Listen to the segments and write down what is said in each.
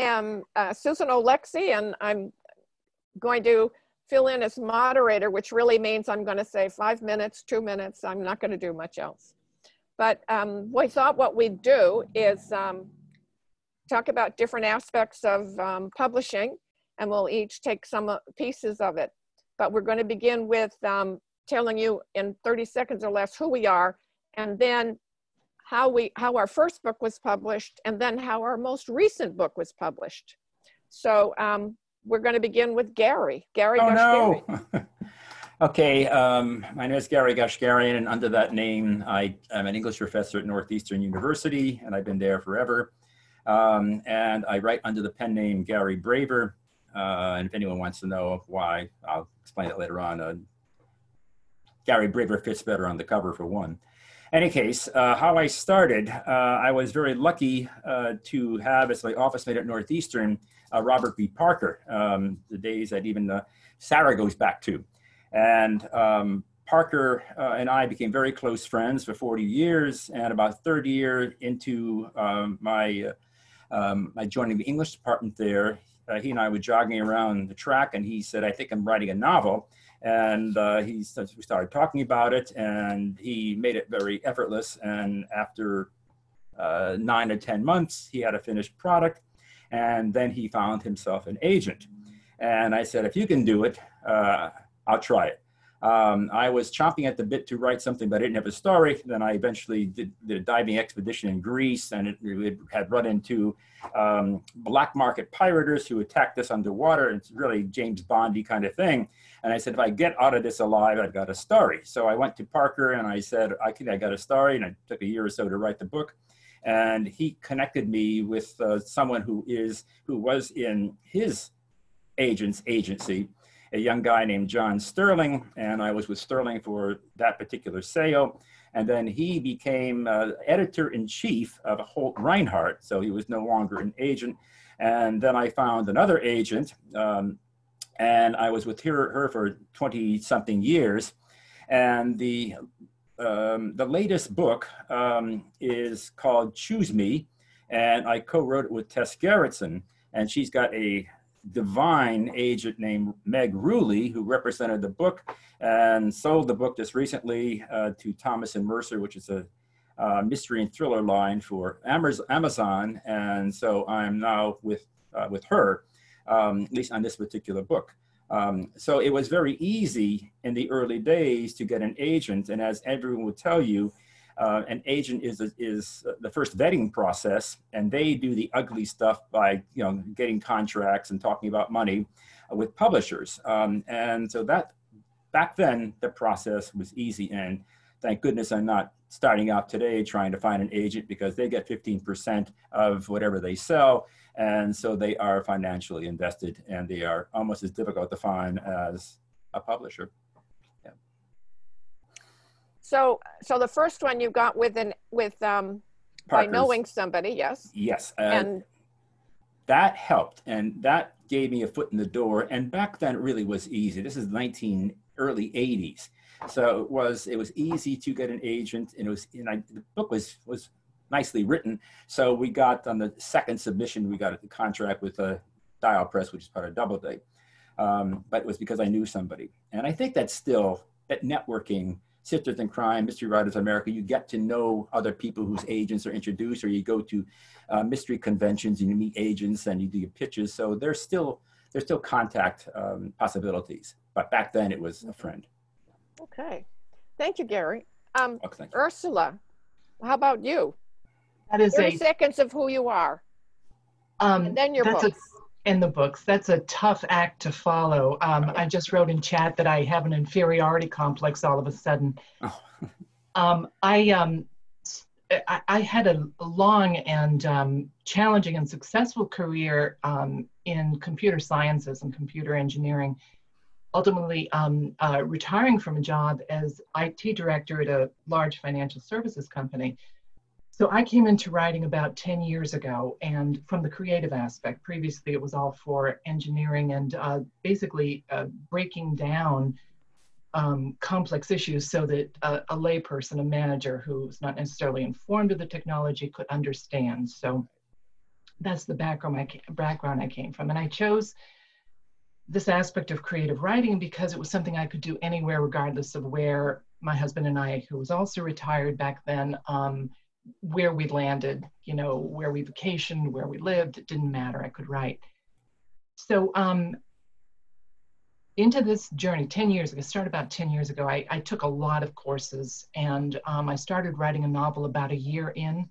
am uh, Susan Oleksiw, and I'm going to fill in as moderator, which really means I'm going to say five minutes, two minutes. I'm not going to do much else. But um, we thought what we'd do is um, talk about different aspects of um, publishing, and we'll each take some uh, pieces of it. But we're going to begin with um, telling you in 30 seconds or less who we are, and then how we how our first book was published, and then how our most recent book was published. So um, we're going to begin with Gary. Gary. Oh no. okay, um, my name is Gary Goshgarian, and under that name, I am an English professor at Northeastern University, and I've been there forever. Um, and I write under the pen name Gary Braver. Uh, and if anyone wants to know why, I'll explain it later on. Uh, Gary Braver fits better on the cover for one. Any case, uh, how I started, uh, I was very lucky uh, to have as my office mate at Northeastern, uh, Robert B. Parker, um, the days that even uh, Sarah goes back to. And um, Parker uh, and I became very close friends for 40 years, and about third year into um, my, um, my joining the English department there, he and I were jogging around the track, and he said, I think I'm writing a novel and uh, he we started talking about it and he made it very effortless and after uh, nine or ten months he had a finished product and then he found himself an agent and i said if you can do it uh, i'll try it um, I was chomping at the bit to write something, but I didn't have a story. Then I eventually did, a diving expedition in Greece, and it, it had run into um, black market pirators who attacked us underwater. It's really James Bondy kind of thing. And I said, if I get out of this alive, I've got a story. So I went to Parker and I said, I think I got a story. And it took a year or so to write the book. And he connected me with uh, someone who is who was in his agent's agency, a young guy named John Sterling. And I was with Sterling for that particular sale. And then he became uh, editor in chief of Holt Rinehart. So he was no longer an agent. And then I found another agent. Um, and I was with her, her for 20 something years. And the, um, the latest book um, is called Choose Me, and I co wrote it with Tess Gerritsen. And she's got a divine agent named Meg Ruley, who represented the book and sold the book just recently uh, to Thomas and Mercer, which is a uh, mystery and thriller line for Amazon. And so I'm now with, uh, with her um, at least on this particular book. Um, so it was very easy in the early days to get an agent. And as everyone will tell you, uh, an agent is, is the first vetting process and they do the ugly stuff by you know getting contracts and talking about money with publishers um, and so that back then the process was easy and thank goodness i'm not starting out today trying to find an agent because they get 15% of whatever they sell and so they are financially invested and they are almost as difficult to find as a publisher. Yeah. So, so the first one you got with an with um, by knowing somebody, yes. Yes, uh, and that helped, and that gave me a foot in the door. And back then, it really was easy. This is 19 early 80s, so it was it was easy to get an agent, and it was and I, the book was was nicely written. So we got on the second submission, we got a contract with a Dial Press, which is part of Doubleday. Um, but it was because I knew somebody. And I think that's still that networking, Sisters in Crime, Mystery Writers of America, you get to know other people whose agents are introduced, or you go to uh, mystery conventions and you meet agents and you do your pitches. So there's still there's still contact um, possibilities. But back then it was a friend. Okay. Thank you, Gary. Um, oh, you. Ursula, how about you? That is 30 a seconds of who you are. Um, and then your that's books. A, in the books. That's a tough act to follow. Um, I just wrote in chat that I have an inferiority complex all of a sudden. Oh. um, I, um, I, I, had a long and um, challenging and successful career um, in computer sciences and computer engineering. Ultimately, um, uh, retiring from a job as IT director at a large financial services company so I came into writing about 10 years ago and from the creative aspect. Previously, it was all for engineering and uh, basically uh, breaking down um, complex issues so that a, a layperson, a manager who's not necessarily informed of the technology could understand. So that's the background I, background I came from. And I chose this aspect of creative writing because it was something I could do anywhere, regardless of where my husband and I, who was also retired back then, um, where we landed, you know, where we vacationed, where we lived, it didn't matter. I could write. So um, into this journey 10 years ago, started about 10 years ago, I, I took a lot of courses and um, I started writing a novel about a year in.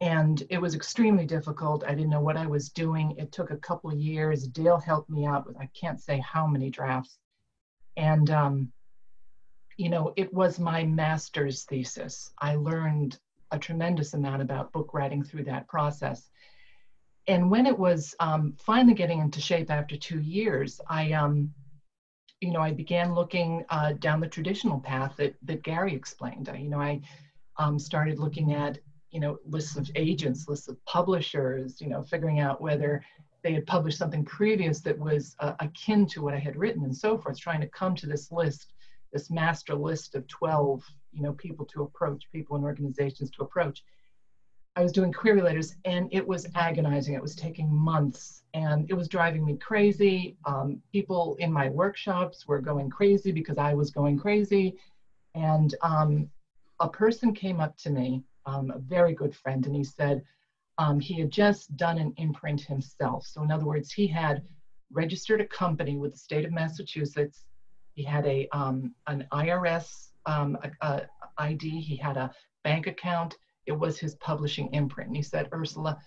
And it was extremely difficult. I didn't know what I was doing. It took a couple years. Dale helped me out with, I can't say how many drafts. And, um, you know, it was my master's thesis. I learned a tremendous amount about book writing through that process. And when it was um, finally getting into shape after two years, I, um, you know, I began looking uh, down the traditional path that, that Gary explained. I, you know, I um, started looking at, you know, lists of agents, lists of publishers, you know, figuring out whether they had published something previous that was uh, akin to what I had written and so forth, trying to come to this list, this master list of 12, you know, people to approach, people and organizations to approach. I was doing query letters and it was agonizing. It was taking months and it was driving me crazy. Um, people in my workshops were going crazy because I was going crazy. And um, a person came up to me, um, a very good friend, and he said um, he had just done an imprint himself. So, in other words, he had registered a company with the state of Massachusetts. He had a um, an IRS um, a, a ID. He had a bank account it was his publishing imprint. And he said, Ursula,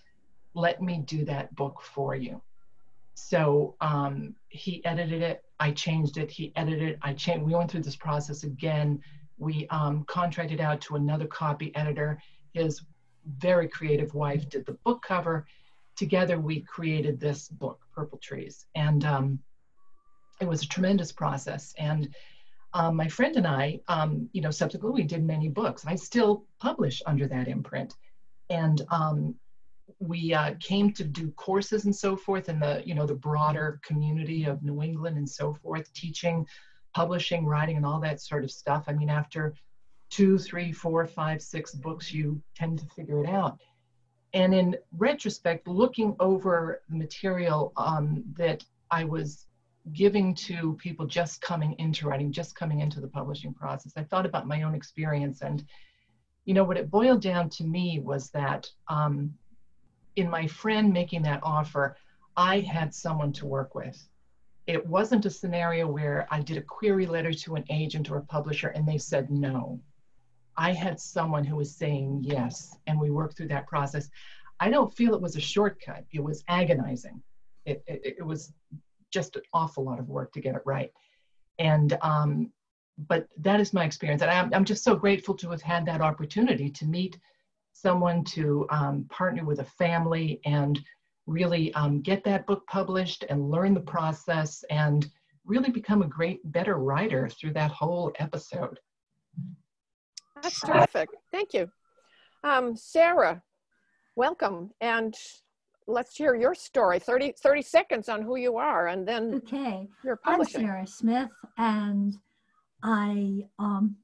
let me do that book for you. So um, he edited it. I changed it. He edited it. I changed. We went through this process again. We um, contracted out to another copy editor. His very creative wife did the book cover. Together, we created this book, Purple Trees, and um, it was a tremendous process. And um, my friend and I, um, you know, subsequently did many books. I still publish under that imprint. And um, we uh, came to do courses and so forth in the, you know, the broader community of New England and so forth, teaching, publishing, writing, and all that sort of stuff. I mean, after two, three, four, five, six books, you tend to figure it out. And in retrospect, looking over the material um, that I was giving to people just coming into writing, just coming into the publishing process. I thought about my own experience, and you know what it boiled down to me was that um, in my friend making that offer, I had someone to work with. It wasn't a scenario where I did a query letter to an agent or a publisher and they said no. I had someone who was saying yes, and we worked through that process. I don't feel it was a shortcut. It was agonizing. It, it, it was just an awful lot of work to get it right. And um, but that is my experience, and I'm, I'm just so grateful to have had that opportunity to meet someone to um, partner with a family and really um, get that book published and learn the process and really become a great, better writer through that whole episode. That's terrific. Thank you. Um, Sarah, welcome. And let's hear your story 30 30 seconds on who you are and then okay your i'm sarah smith and i um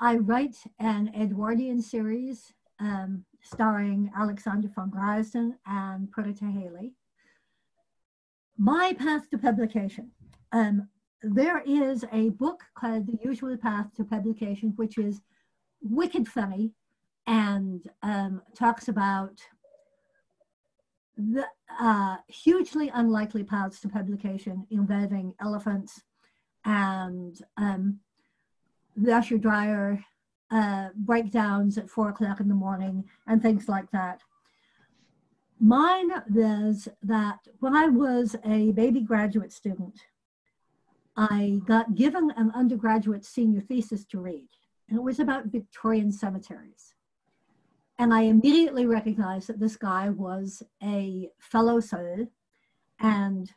i write an edwardian series um, starring alexander von Reisden and Perdita Halley. My path to publication. Um, there is a book called the usual path to publication which is wicked funny and um, talks about the uh, hugely unlikely paths to publication involving elephants and um, washer dryer uh, breakdowns at four o'clock in the morning and things like that. Mine was that when I was a baby graduate student, I got given an undergraduate senior thesis to read, and it was about Victorian cemeteries. And I immediately recognized that this guy was a fellow soul. And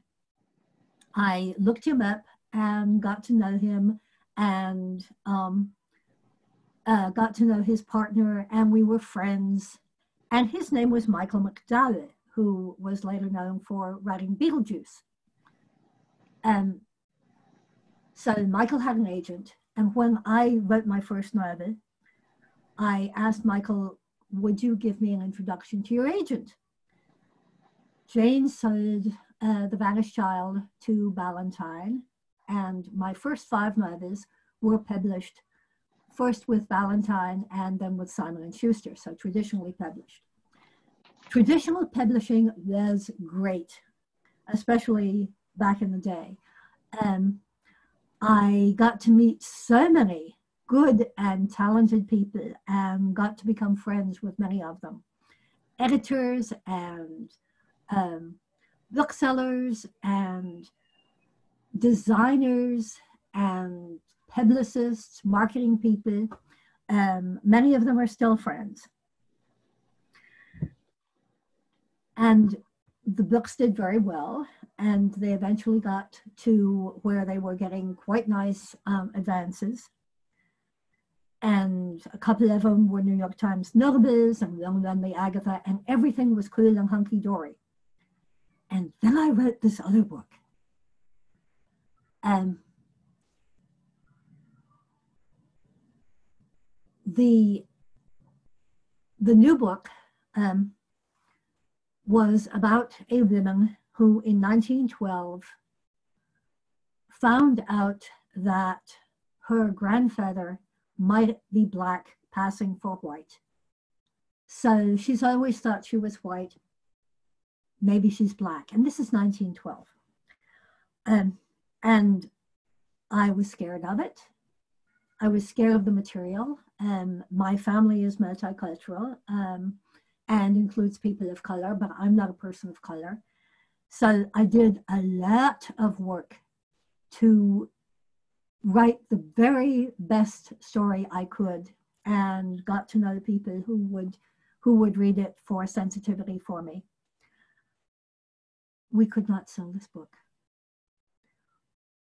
I looked him up and got to know him and um, uh, got to know his partner, and we were friends. And his name was Michael McDowell, who was later known for writing Beetlejuice. Um, so Michael had an agent, and when I wrote my first novel, I asked Michael would you give me an introduction to your agent? Jane sold uh, The Vanished Child to Ballantine, and my first five novels were published first with Ballantine and then with Simon and Schuster, so traditionally published. Traditional publishing was great, especially back in the day. Um, I got to meet so many good and talented people and got to become friends with many of them. Editors and um, booksellers and designers and publicists, marketing people. Um, many of them are still friends. And the books did very well, and they eventually got to where they were getting quite nice um, advances. And a couple of them were New York Times notables, and one of them the Agatha, and everything was cool and hunky dory. And then I wrote this other book. Um, the the new book um, was about a woman who in 1912 found out that her grandfather might be black passing for white. So she's always thought she was white. Maybe she's black. And this is 1912. Um, and I was scared of it. I was scared of the material. Um, my family is multicultural um, and includes people of color, but I'm not a person of color. So I did a lot of work to write the very best story I could and got to know the people who would who would read it for sensitivity for me. We could not sell this book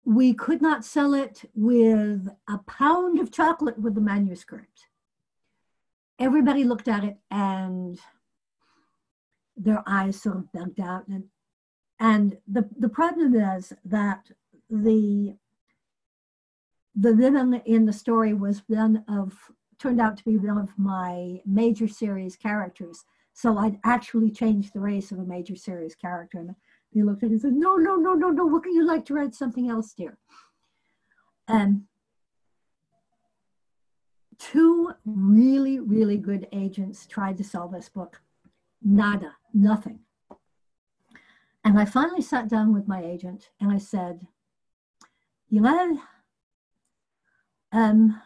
we could not sell it with a pound of chocolate with the manuscript. Everybody looked at it and their eyes sort of bugged out. And, and the, the problem is that the the villain in the story was one of turned out to be one of my major series characters. So I'd actually changed the race of a major series character. And he looked at it and said, No, no, no, no, no. Would you like to write something else, dear? And two really, really good agents tried to sell this book. Nada, nothing. And I finally sat down with my agent and I said, You know, um,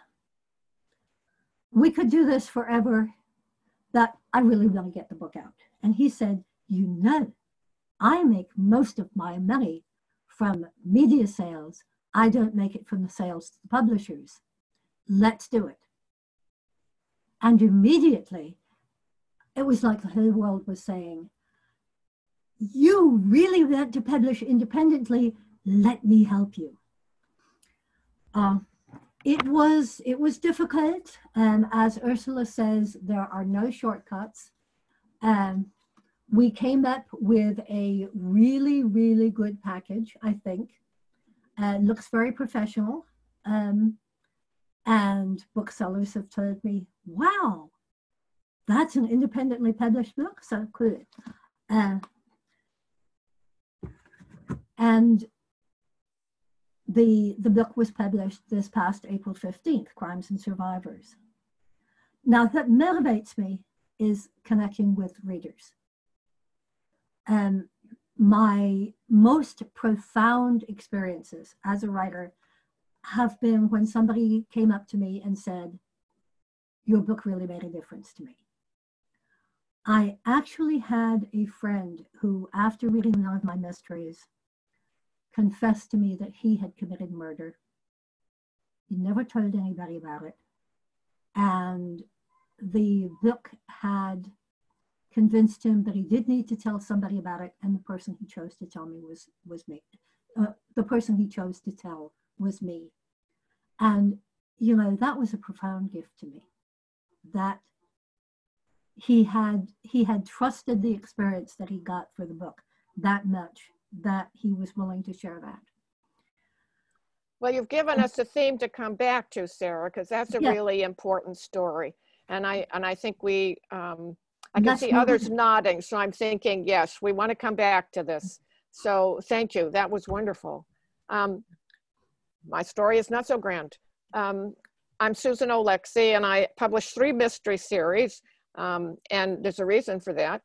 we could do this forever, but I really want to get the book out. And he said, You know, I make most of my money from media sales. I don't make it from the sales to the publishers. Let's do it. And immediately, it was like the whole world was saying, You really want to publish independently? Let me help you. Uh, it was it was difficult, and as Ursula says, there are no shortcuts. Um, we came up with a really, really good package, I think. Uh, looks very professional. Um, and booksellers have told me, wow, that's an independently published book, so cool. Uh, and the, the book was published this past April 15th, Crimes and Survivors. Now, what motivates me is connecting with readers. Um, my most profound experiences as a writer have been when somebody came up to me and said, Your book really made a difference to me. I actually had a friend who, after reading one of my mysteries, confessed to me that he had committed murder. He never told anybody about it. And the book had convinced him that he did need to tell somebody about it, and the person he chose to tell me was was me. Uh, the person he chose to tell was me, and you know that was a profound gift to me. That he had he had trusted the experience that he got for the book that much that he was willing to share that. Well, you've given us a theme to come back to, Sarah, because that's a yeah. really important story, and I and I think we um, I can see others nodding, so I'm thinking, yes, we want to come back to this. So thank you. That was wonderful. Um, my story is not so grand. Um, I'm Susan Oleksiw, and I published three mystery series, um, and there's a reason for that.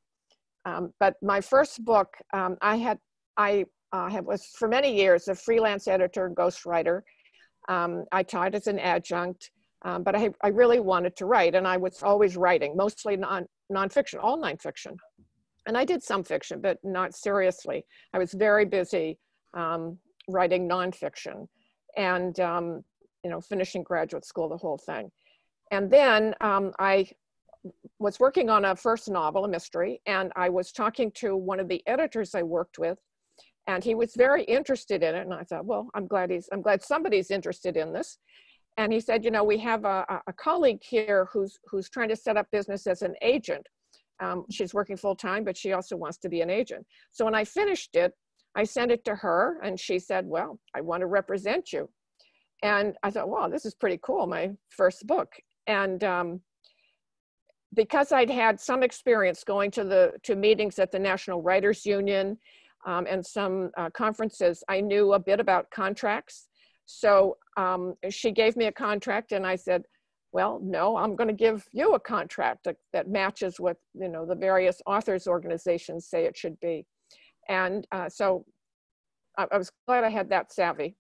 Um, but my first book, um, I had, I uh, have, was for many years a freelance editor and ghostwriter. Um, I taught as an adjunct, um, but I, I really wanted to write, and I was always writing, mostly non nonfiction, all nonfiction. And I did some fiction, but not seriously. I was very busy um, writing nonfiction and, um, you know, finishing graduate school, the whole thing. And then um, I was working on a first novel, a mystery, and I was talking to one of the editors I worked with, and he was very interested in it. And I thought, well, I'm glad he's, I'm glad somebody's interested in this. And he said, you know, we have a, a colleague here who's who's trying to set up business as an agent. Um, she's working full time, but she also wants to be an agent. So when I finished it, I sent it to her, and she said, well, I want to represent you. And I thought, wow, this is pretty cool, my first book. And um, because I'd had some experience going to the to meetings at the National Writers Union um, and some uh, conferences, I knew a bit about contracts. So um, she gave me a contract, and I said, "Well, no, I'm going to give you a contract that, matches what you know the various authors organizations say it should be." And uh, so I, I, was glad I had that savvy.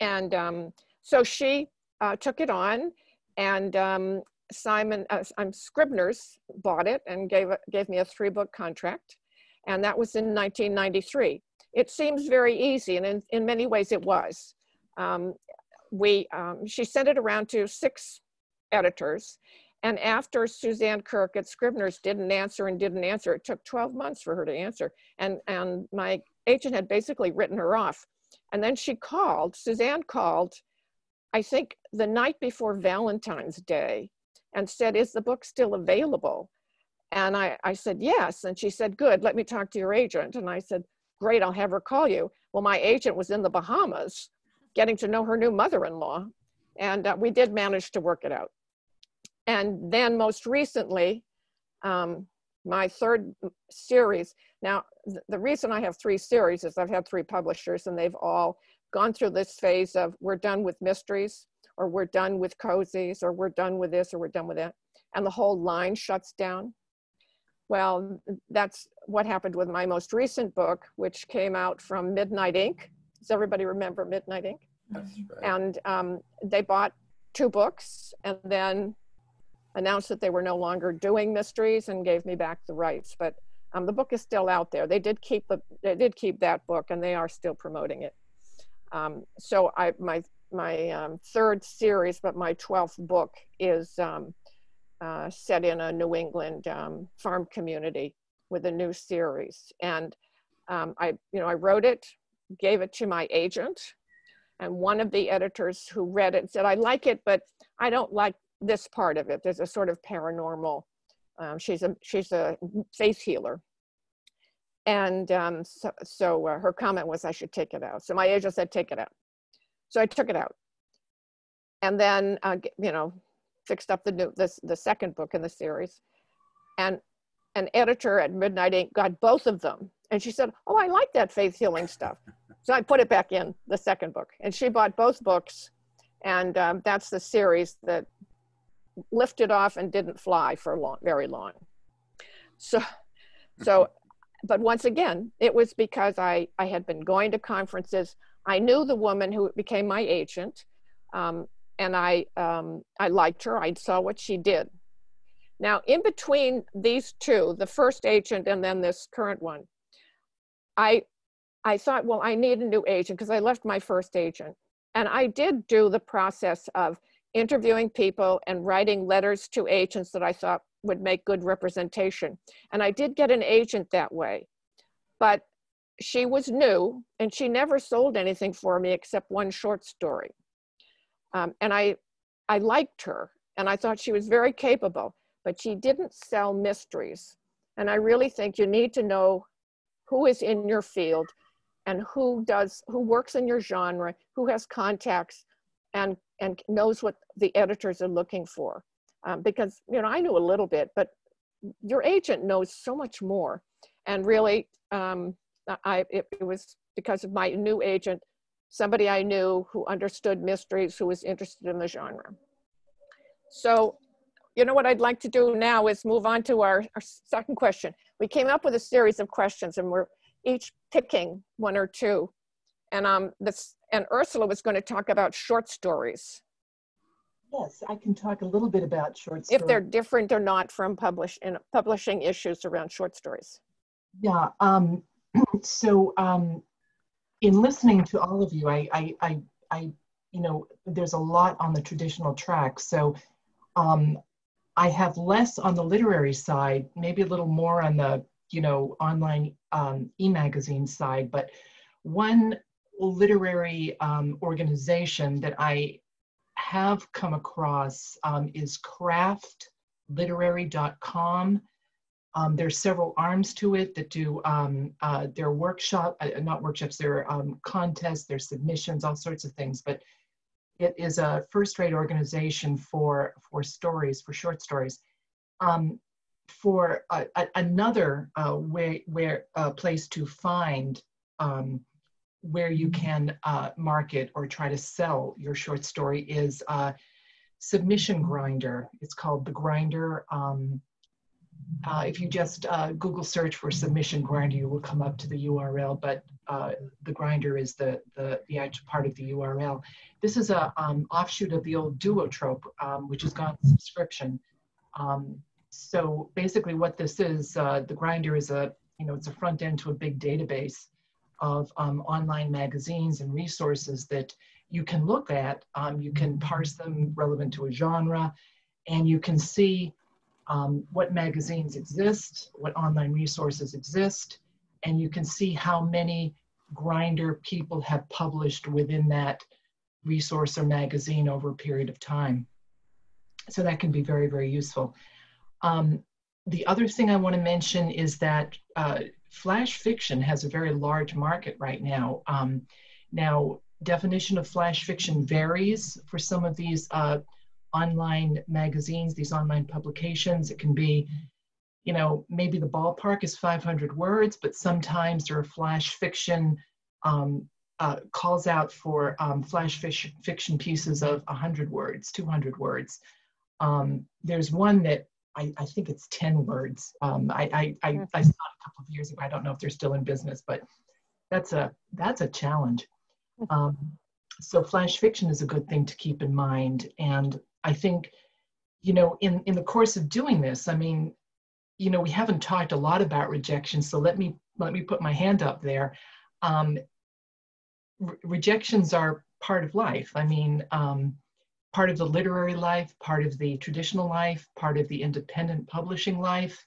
And um, so she uh, took it on, and um, Simon, uh, I'm Scribner's bought it and gave, gave me a three book contract. And that was in 1993. It seems very easy, and in, in many ways it was. Um, we, um, she sent it around to six editors. And after Suzanne Kirk at Scribner's didn't answer and didn't answer, it took 12 months for her to answer. And, and my agent had basically written her off. And then she called, Suzanne called, I think the night before Valentine's Day, and said, Is the book still available? And I, I said, Yes. And she said, Good, let me talk to your agent. And I said, Great, I'll have her call you. Well, my agent was in the Bahamas getting to know her new mother in law. And uh, we did manage to work it out. And then, most recently, um, my third series. Now, th- the reason I have three series is I've had three publishers and they've all gone through this phase of we're done with mysteries or we're done with cozies, or we're done with this, or we're done with that. And the whole line shuts down. Well, that's what happened with my most recent book, which came out from Midnight Ink. Does everybody remember Midnight Ink? Right. And um, they bought two books and then announced that they were no longer doing mysteries and gave me back the rights. But um, the book is still out there. They did keep the they did keep that book and they are still promoting it. Um, so I my my um, third series, but my 12th book is um, uh, set in a New England um, farm community with a new series. And I, you know, I wrote it, gave it to my agent, and one of the editors who read it said, "I like it, but I don't like this part of it. There's a sort of paranormal. Um, she's a she's a faith healer." And um, so, so uh, her comment was, I should take it out. So my agent said, take it out. So I took it out. And then, uh, you know, fixed up the new, this, the second book in the series. And an editor at Midnight Ink got both of them. And she said, Oh, I like that faith healing stuff. So I put it back in the second book. And she bought both books. And um, that's the series that lifted off and didn't fly for long, very long. So, so, but once again, it was because I, I had been going to conferences. I knew the woman who became my agent, um, and I, um, I liked her. I saw what she did. Now, in between these two, the first agent and then this current one, I, I thought, well, I need a new agent because I left my first agent. And I did do the process of interviewing people and writing letters to agents that I thought would make good representation. And I did get an agent that way. But she was new and she never sold anything for me except one short story. Um, and I, I liked her and I thought she was very capable, but she didn't sell mysteries. And I really think you need to know who is in your field and who does, who works in your genre, who has contacts and, and knows what the editors are looking for. Um, because, you know, I knew a little bit, but your agent knows so much more. And really, um, I, it, it was because of my new agent, somebody I knew who understood mysteries, who was interested in the genre. So, you know what I'd like to do now is move on to our, our second question. We came up with a series of questions and we're each picking one or two. And um, this and Ursula was going to talk about short stories. Yes, I can talk a little bit about short stories. If they're different or not from publish in publishing issues around short stories. Yeah. Um, so um, in listening to all of you, I, I, I, I, you know, there's a lot on the traditional track. So um, I have less on the literary side, maybe a little more on the, you know, online um, e-magazine side. But one literary um, organization that I have come across um, is craftliterary.com. Um, there's several arms to it that do um, uh, their workshop, uh, not workshops, their um, contests, their submissions, all sorts of things. But it is a first-rate organization for for stories, for short stories. Um, for uh, another uh, way, where uh, place to find um, where you can uh, market or try to sell your short story is uh, Submission Grinder. It's called The Grinder. Um, uh, if you just uh, Google search for Submission Grinder, you will come up to the URL, but uh, the Grinder is the, the, the actual part of the URL. This is a um, offshoot of the old Duotrope, um, which has gone subscription. Um, so basically what this is, uh, the Grinder is a, you know, it's a front end to a big database of um, online magazines and resources that you can look at. Um, you can parse them relevant to a genre, and you can see um, what magazines exist, what online resources exist, and you can see how many grinder people have published within that resource or magazine over a period of time. So that can be very, very useful. Um, the other thing I want to mention is that uh, flash fiction has a very large market right now. Um, now, definition of flash fiction varies for some of these uh, online magazines, these online publications. It can be, you know, maybe the ballpark is 500 words, but sometimes there are flash fiction um, uh, calls out for um, flash fiction pieces of 100 words, 200 words. Um, there's one that I, I think it's 10 words. Um, I, I, I, mm-hmm. I saw it a couple of years ago. I don't know if they're still in business, but that's a, that's a challenge. Mm-hmm. Um, so flash fiction is a good thing to keep in mind. And I think, you know, in, in the course of doing this, I mean, you know, we haven't talked a lot about rejection. So let me, let me put my hand up there. Um, re- rejections are part of life. I mean, um, part of the literary life, part of the traditional life, part of the independent publishing life,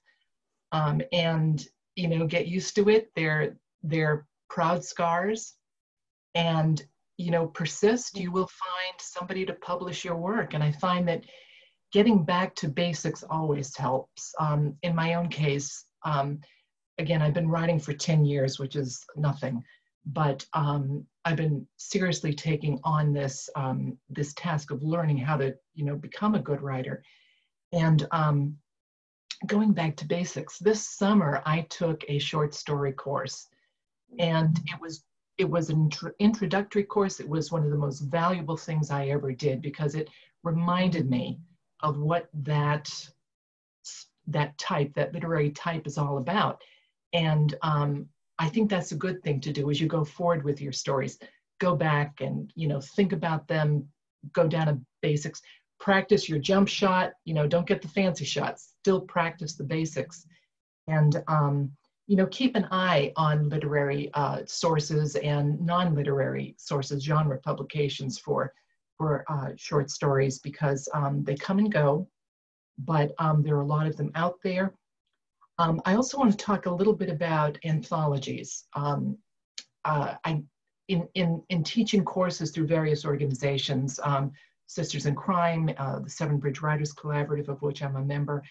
um, and you know get used to it. They're they're proud scars, and you know persist. You will find somebody to publish your work, and I find that getting back to basics always helps. Um, in my own case, um, again, I've been writing for ten years, which is nothing but um, I've been seriously taking on this um, this task of learning how to you know become a good writer, and um, going back to basics. This summer I took a short story course, and it was it was an introductory course. It was one of the most valuable things I ever did because it reminded me of what that that type, that literary type, is all about, and um, I think that's a good thing to do as you go forward with your stories. Go back and, you know, think about them, go down to basics, practice your jump shot, you know, don't get the fancy shots, still practice the basics. And, um, you know, keep an eye on literary uh, sources and non-literary sources, genre publications for, for uh, short stories because um, they come and go, but um, there are a lot of them out there. Um, I also want to talk a little bit about anthologies. Um, uh, I, in, in, in teaching courses through various organizations, um, Sisters in Crime, uh, the Seven Bridge Writers Collaborative, of which I'm a member,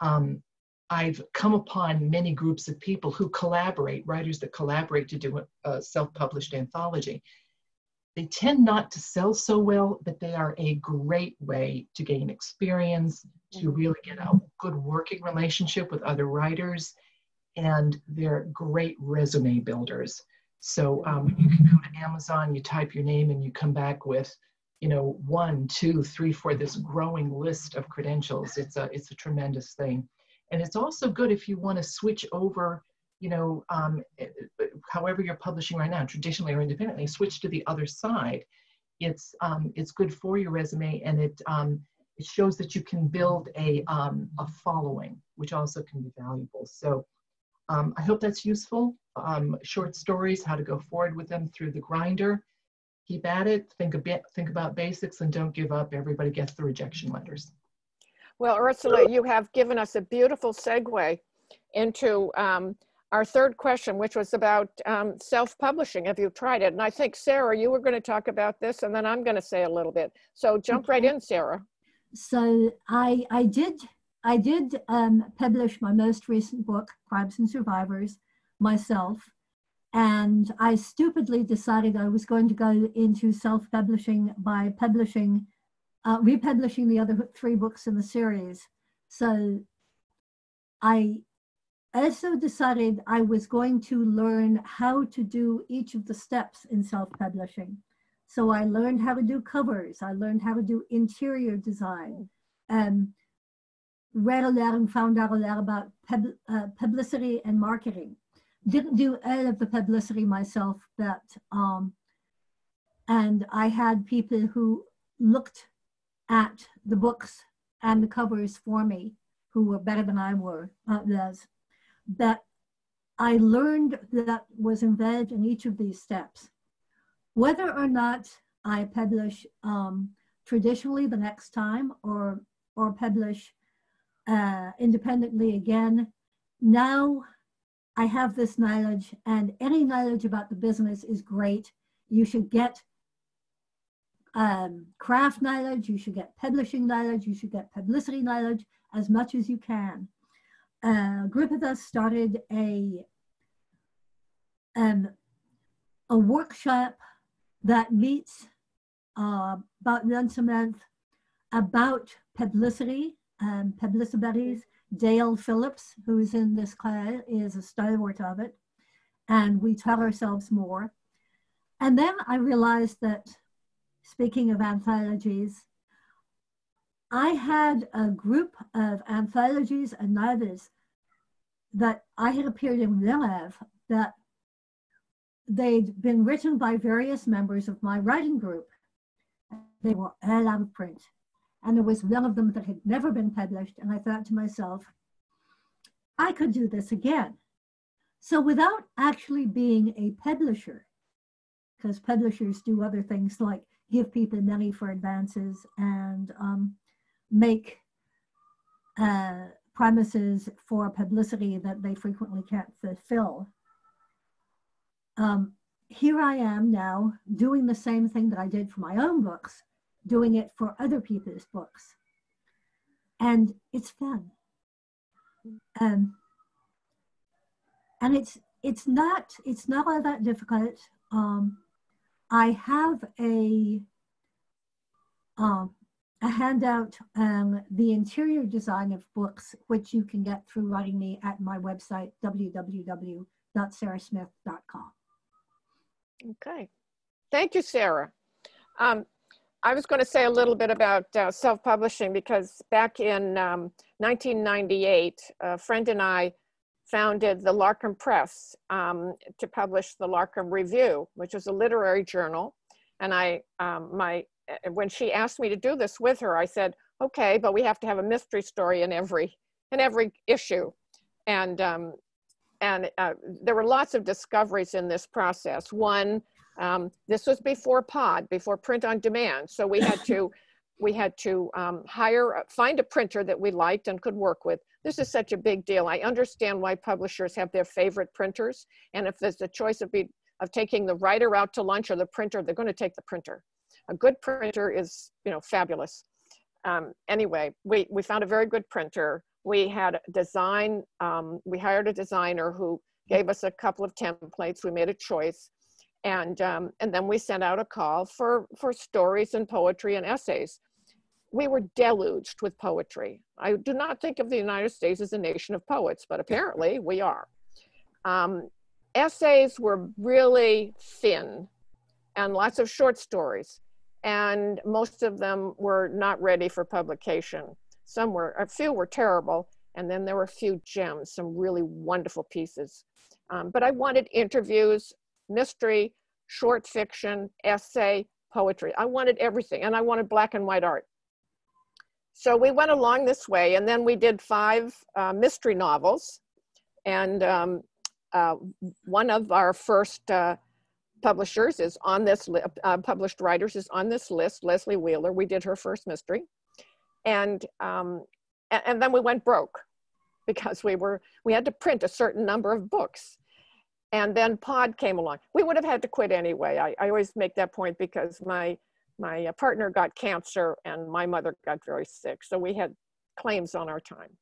um, I've come upon many groups of people who collaborate, writers that collaborate to do a, a self-published anthology. They tend not to sell so well, but they are a great way to gain experience, to really get a good working relationship with other writers, and they're great resume builders. So um, you can go to Amazon, you type your name, and you come back with, you know, one, two, three, four, this growing list of credentials. It's a it's a tremendous thing, and it's also good if you want to switch over. You know, um, eh, eh, however you're publishing right now, traditionally or independently, switch to the other side. It's um, it's good for your resume, and it um, it shows that you can build a, um, a following, which also can be valuable. So um, I hope that's useful. Um, short stories, how to go forward with them through the grinder. Keep at it, think a bit, think about basics and don't give up. Everybody gets the rejection letters. Well, Ursula, you have given us a beautiful segue into um, our third question, which was about um, self-publishing. Have you tried it? And I think, Sarah, you were going to talk about this, and then I'm going to say a little bit. So jump okay. right in, Sarah so I, I did, I did um, publish my most recent book, Crimes and Survivors, myself. And I stupidly decided I was going to go into self-publishing by publishing, uh, republishing the other three books in the series. So I also decided I was going to learn how to do each of the steps in self-publishing. So I learned how to do covers. I learned how to do interior design. Um, read a lot and found out a lot about pub, uh, publicity and marketing. Didn't do all of the publicity myself, but um, and I had people who looked at the books and the covers for me, who were better than I were uh, was. That I learned that was involved in each of these steps. Whether or not I publish um, traditionally the next time or, or publish uh, independently again, now I have this knowledge and any knowledge about the business is great. You should get um, craft knowledge, you should get publishing knowledge, you should get publicity knowledge as much as you can. Uh, a group of us started a, um, a workshop that meets uh, about once a month about publicity and publicities. Dale Phillips, who is in this class, is a stalwart of it. And we tell ourselves more. And then I realized that, speaking of anthologies, I had a group of anthologies and novels that I had appeared in of that they'd been written by various members of my writing group. They were all out of print. And there was one of them that had never been published. And I thought to myself, I could do this again. So without actually being a publisher, because publishers do other things like give people money for advances and um, make uh, promises for publicity that they frequently can't fulfill um, here I am now doing the same thing that I did for my own books, doing it for other people's books. And it's fun. Um, and it's it's not it's not all that difficult. Um, I have a um, a handout um, the interior design of books, which you can get through writing me at my website www.sarahsmith.com. Okay. Thank you, Sarah. Um, I was going to say a little bit about uh, self-publishing because back in um, 1998, a friend and I founded the Larcom Press um, to publish the Larcom Review, which is a literary journal. And I, um, my, uh, when she asked me to do this with her, I said, okay, but we have to have a mystery story in every, in every issue. And um, and uh, there were lots of discoveries in this process. One, um, this was before pod, before print on demand. So we had to, we had to um, hire, uh, find a printer that we liked and could work with. This is such a big deal. I understand why publishers have their favorite printers. And if there's a choice of, be, of taking the writer out to lunch or the printer, they're gonna take the printer. A good printer is, you know, fabulous. Um, anyway, we, we found a very good printer we had a design, um, we hired a designer who gave us a couple of templates. We made a choice. And, um, and then we sent out a call for, for stories and poetry and essays. we were deluged with poetry. I do not think of the United States as a nation of poets, but apparently we are. Um, essays were really thin and lots of short stories, and most of them were not ready for publication. Some were, a few were terrible, and then there were a few gems, some really wonderful pieces. Um, but I wanted interviews, mystery, short fiction, essay, poetry. I wanted everything, and I wanted black and white art. So we went along this way, and then we did five uh, mystery novels. And um, uh, one of our first uh, publishers is on this, uh, published writers is on this list, Leslie Wheeler. We did her first mystery. And, um, and, then we went broke because we were, we had to print a certain number of books. And then Pod came along. We would have had to quit anyway. I, I always make that point because my my uh, partner got cancer and my mother got very sick. So we had claims on our time.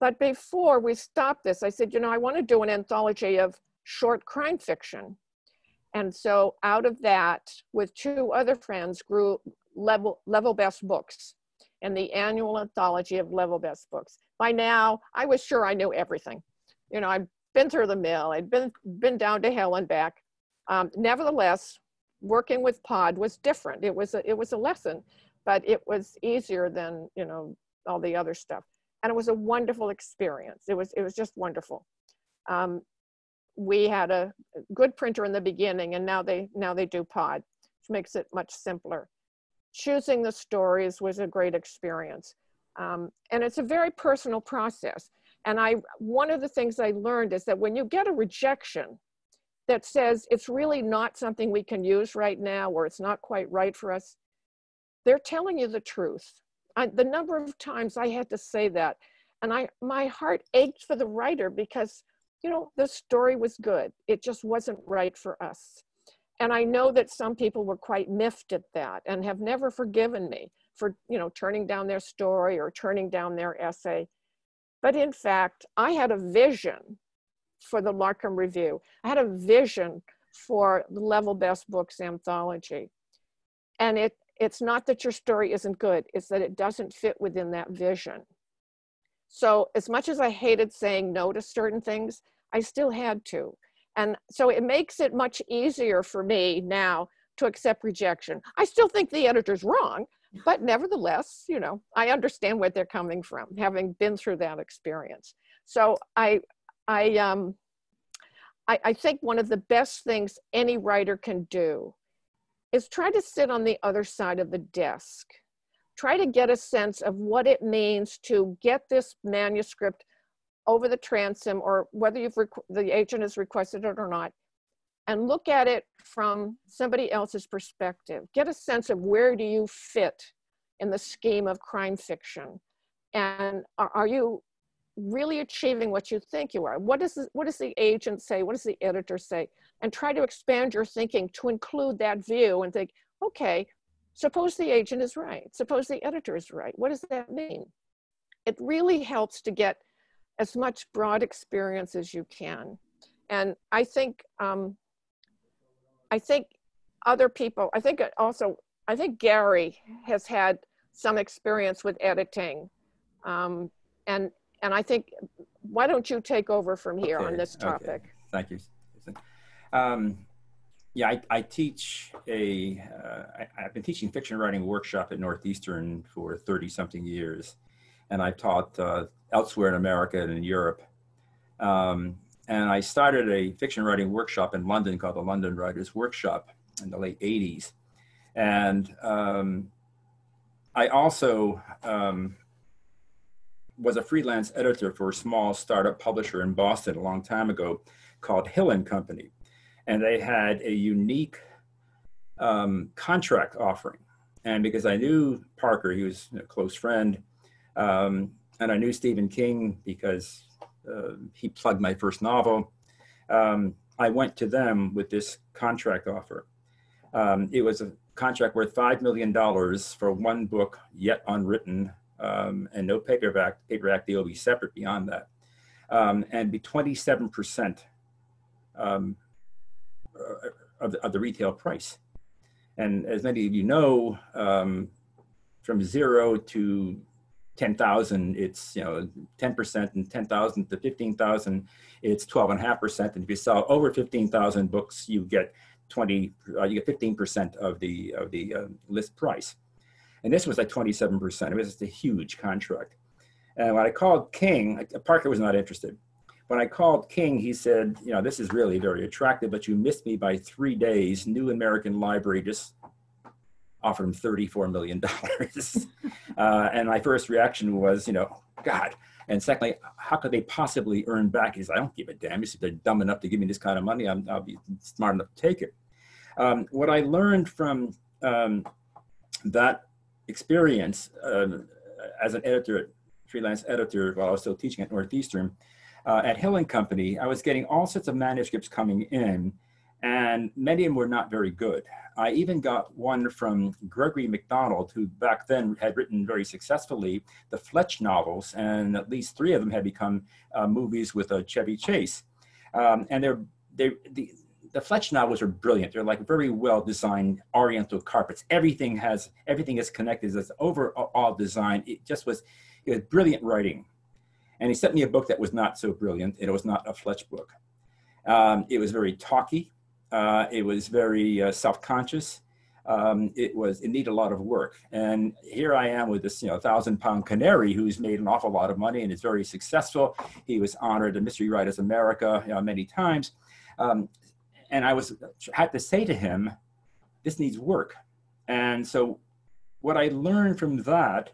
But before we stopped this, I said, you know, I want to do an anthology of short crime fiction. And so out of that, with two other friends, grew Level, Level Best Books and the annual anthology of Level Best Books. By now, I was sure I knew everything. You know, I'd been through the mill, I'd been, been down to hell and back. Um, nevertheless, working with pod was different it was a, it was a lesson but it was easier than you know all the other stuff and it was a wonderful experience it was it was just wonderful um, we had a good printer in the beginning and now they now they do pod which makes it much simpler choosing the stories was a great experience um, and it's a very personal process and i one of the things i learned is that when you get a rejection that says it's really not something we can use right now or it's not quite right for us, they're telling you the truth. I, the number of times I had to say that, and I my heart ached for the writer because you know the story was good. It just wasn't right for us. And I know that some people were quite miffed at that and have never forgiven me for you know turning down their story or turning down their essay. But in fact, I had a vision for the Larcom Review. I had a vision for the Level Best Books anthology. And it, it's not that your story isn't good, it's that it doesn't fit within that vision. So as much as I hated saying no to certain things, I still had to. And so it makes it much easier for me now to accept rejection. I still think the editor's wrong, but nevertheless, you know, I understand where they're coming from, having been through that experience. So I, I, um, I, I think one of the best things any writer can do is try to sit on the other side of the desk. Try to get a sense of what it means to get this manuscript over the transom or whether you've the agent has requested it or not and look at it from somebody else's perspective get a sense of where do you fit in the scheme of crime fiction and are, are you really achieving what you think you are. What does, what does the agent say? What does the editor say? And try to expand your thinking to include that view and think, okay, suppose the agent is right. Suppose the editor is right. What does that mean? It really helps to get as much broad experience as you can. And I think, um, I think other people, I think also, I think Gary has had some experience with editing. Um, and and I think, why don't you take over from here okay, on this topic? Okay. Thank you. Um, yeah, I, I, teach a. Uh, I, have been teaching fiction writing workshop at Northeastern for 30 something years. And I've taught uh, elsewhere in America and in Europe. Um, and I started a fiction writing workshop in London called the London Writers Workshop in the late 80s. And um, I also um, was a freelance editor for a small startup publisher in Boston a long time ago called Hill and Company. And they had a unique um, contract offering. And because I knew Parker, he was a close friend, um, and I knew Stephen King because uh, he plugged my first novel, um, I went to them with this contract offer. Um, it was a contract worth $5 million for one book yet unwritten um, and no paperback, paperback deal will be separate beyond that. Um, and be 27% um, uh, of, the, of, the, retail price. And as many of you know, um, from zero to 10,000, it's, you know, 10% and 10,000 to 15,000, it's 12.5%. And if you sell over 15,000 books, you get 20, uh, you get 15% of the, of the uh, list price. And this was like 27%. It was just a huge contract. And when I called King, Parker was not interested. When I called King, he said, you know, this is really very attractive, but you missed me by three days. New American Library just offered him $34 million. uh, and my first reaction was, you know, God. And secondly, how could they possibly earn back? He said, I don't give a damn. If they're dumb enough to give me this kind of money, i will be smart enough to take it. Um, what I learned from um, that experience uh, as an editor, freelance editor, while I was still teaching at Northeastern, uh, at Hill and Company, I was getting all sorts of manuscripts coming in, and many of them were not very good. I even got one from Gregory Mcdonald, who back then had written very successfully the Fletch novels, and at least three of them had become uh, movies with a Chevy Chase. Um, and they're, they, the, the Fletch novels are brilliant. They're like very well designed Oriental carpets. Everything has everything is connected. It's overall design. It just was it was brilliant writing. And he sent me a book that was not so brilliant. It was not a Fletch book. Um, it was very talky. Uh, it was very uh, self-conscious. Um, it was it needed a lot of work. And here I am with this you know thousand pound canary who's made an awful lot of money and is very successful. He was honored at Mystery Writers America you know, many times. Um, and I was had to say to him, this needs work. And so what I learned from that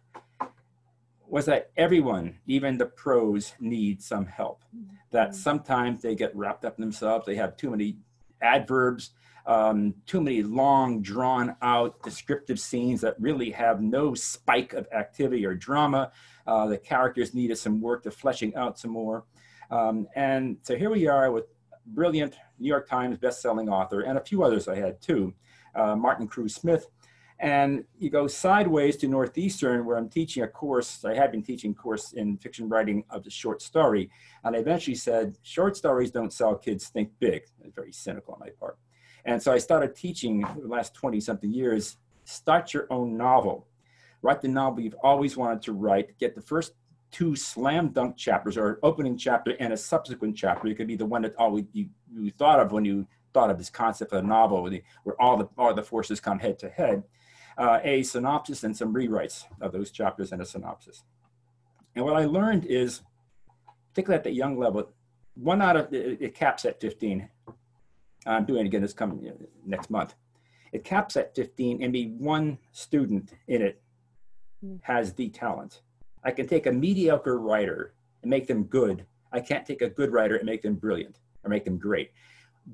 was that everyone, even the pros, need some help. That mm-hmm. sometimes they get wrapped up in themselves. They have too many adverbs, um, too many long, drawn out descriptive scenes that really have no spike of activity or drama. Uh, the characters needed some work to fleshing out some more. Um, and so here we are with brilliant New York Times best-selling author, and a few others I had too, uh, Martin Cruz Smith. And you go sideways to Northeastern, where I'm teaching a course. I had been teaching a course in fiction writing of the short story, and I eventually said, "Short stories don't sell. Kids think big." Very cynical on my part. And so I started teaching the last 20 something years. Start your own novel. Write the novel you've always wanted to write. Get the first two slam dunk chapters or opening chapter and a subsequent chapter. It could be the one that always you, you thought of when you thought of this concept of a novel where, where all the all the forces come head to head. Uh, a synopsis and some rewrites of those chapters and a synopsis. And what I learned is, particularly at the young level, one out of it, it caps at 15. I'm doing it again this coming next month. It caps at 15, and be one student in it hmm. has the talent. I can take a mediocre writer and make them good. I can't take a good writer and make them brilliant or make them great.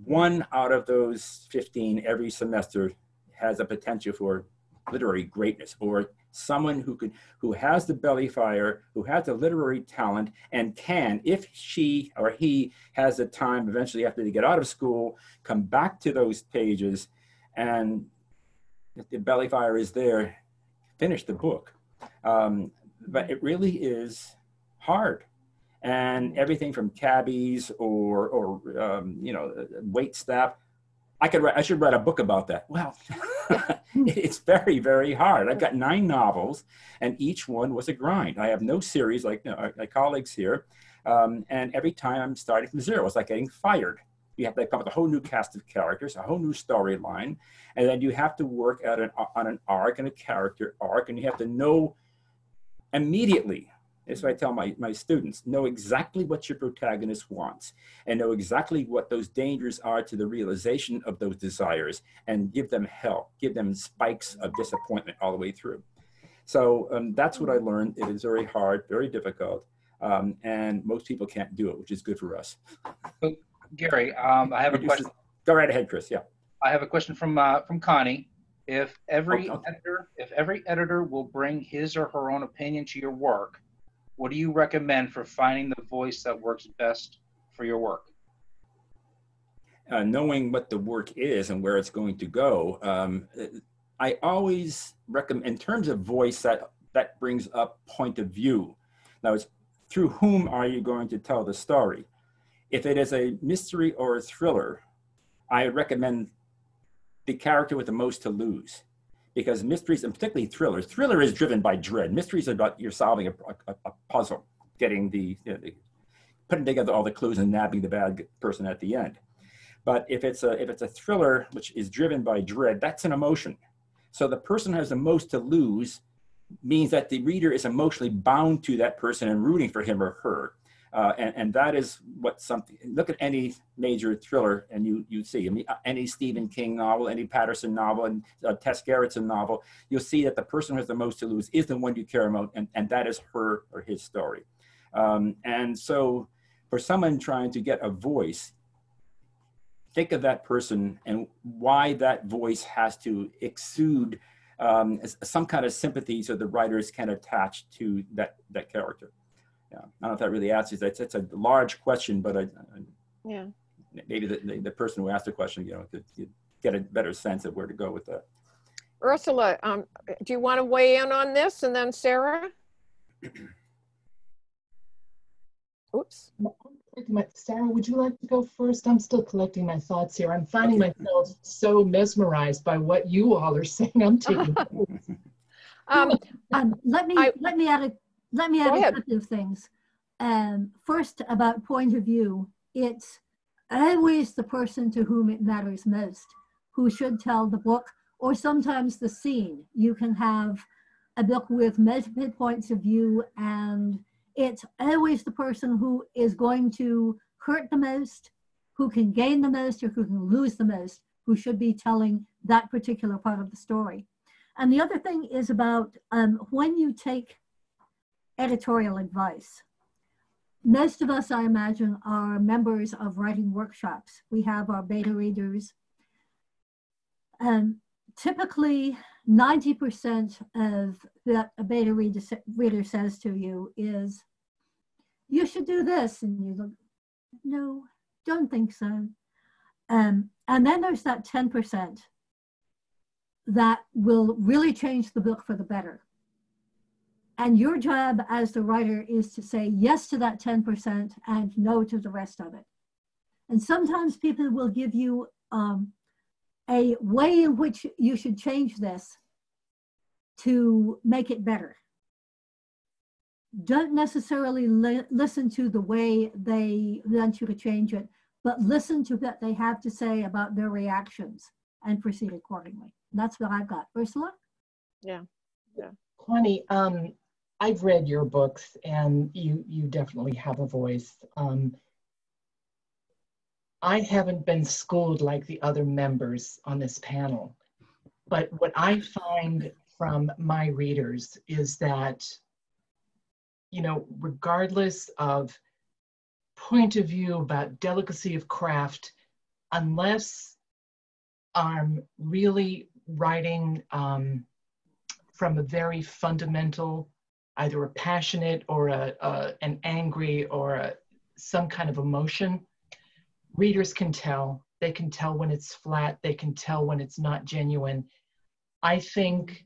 One out of those 15 every semester has a potential for literary greatness or someone who could who has the belly fire who has the literary talent and can if she or he has the time eventually after they get out of school come back to those pages and if the belly fire is there finish the book um, but it really is hard. And everything from cabbies or, or um, you know, wait staff. I could write, I should write a book about that. Well, it's very, very hard. I've got nine novels, and each one was a grind. I have no series like know, my colleagues here, um, and every time I'm starting from zero. It's like getting fired. You have to come up with a whole new cast of characters, a whole new storyline, and then you have to work at an, on an arc and a character arc, and you have to know immediately that's what I tell my, my students. Know exactly what your protagonist wants and know exactly what those dangers are to the realization of those desires and give them help, give them spikes of disappointment all the way through. So um, that's what I learned. It is very hard, very difficult, um, and most people can't do it, which is good for us. Gary, um, I have a question. Go right ahead, Chris. Yeah. I have a question from uh, from Connie. If every okay. editor, if every editor will bring his or her own opinion to your work, what do you recommend for finding the voice that works best for your work? Uh, knowing what the work is and where it's going to go, um, I always recommend, in terms of voice, that that brings up point of view. Now, it's through whom are you going to tell the story? If it is a mystery or a thriller, I recommend the character with the most to lose because mysteries and particularly thrillers, thriller is driven by dread. Mysteries are about you're solving a, a, a puzzle, getting the, you know, the, putting together all the clues and nabbing the bad person at the end. But if it's a if it's a thriller which is driven by dread, that's an emotion. So the person has the most to lose means that the reader is emotionally bound to that person and rooting for him or her. Uh, and, and that is what something, look at any major thriller and you, you see, I mean, uh, any Stephen King novel, any Patterson novel, and uh, Tess Gerritsen novel, you'll see that the person who has the most to lose is the one you care about, and, and that is her or his story. Um, and so for someone trying to get a voice, think of that person and why that voice has to exude um, some kind of sympathy so the writers can attach to that, that character. Yeah, I don't know if that really answers that. It's a large question, but I, I yeah, maybe the, the, the, person who asked the question, you know, could, could, get a better sense of where to go with that. Ursula, um, do you want to weigh in on this and then Sarah? Oops. Sarah, would you like to go first? I'm still collecting my thoughts here. I'm finding myself so mesmerized by what you all are saying. I'm taking. um, um, let me I, let me add a let me add a couple of things. Um, first, about point of view, it's always the person to whom it matters most who should tell the book, or sometimes the scene. You can have a book with multiple points of view and it's always the person who is going to hurt the most, who can gain the most, or who can lose the most, who should be telling that particular part of the story. And the other thing is about um, when you take editorial advice. Most of us, I imagine, are members of writing workshops. We have our beta readers. Um, typically, 90% of that a beta reader, reader says to you is, you should do this. And you look, no, don't think so. Um, and then there's that 10% that will really change the book for the better. And your job as the writer is to say yes to that 10% and no to the rest of it. And sometimes people will give you um, a way in which you should change this to make it better. Don't necessarily li listen to the way they want you to change it, but listen to what they have to say about their reactions and proceed accordingly. That's what I've got. Ursula? Yeah. Yeah. Connie, um, I've read your books and you you definitely have a voice. Um, I haven't been schooled like the other members on this panel, but what I find from my readers is that, you know, regardless of point of view about delicacy of craft, unless I'm really writing um, from a very fundamental, either a passionate or a, a an angry or a, some kind of emotion, readers can tell. They can tell when it's flat, they can tell when it's not genuine. I think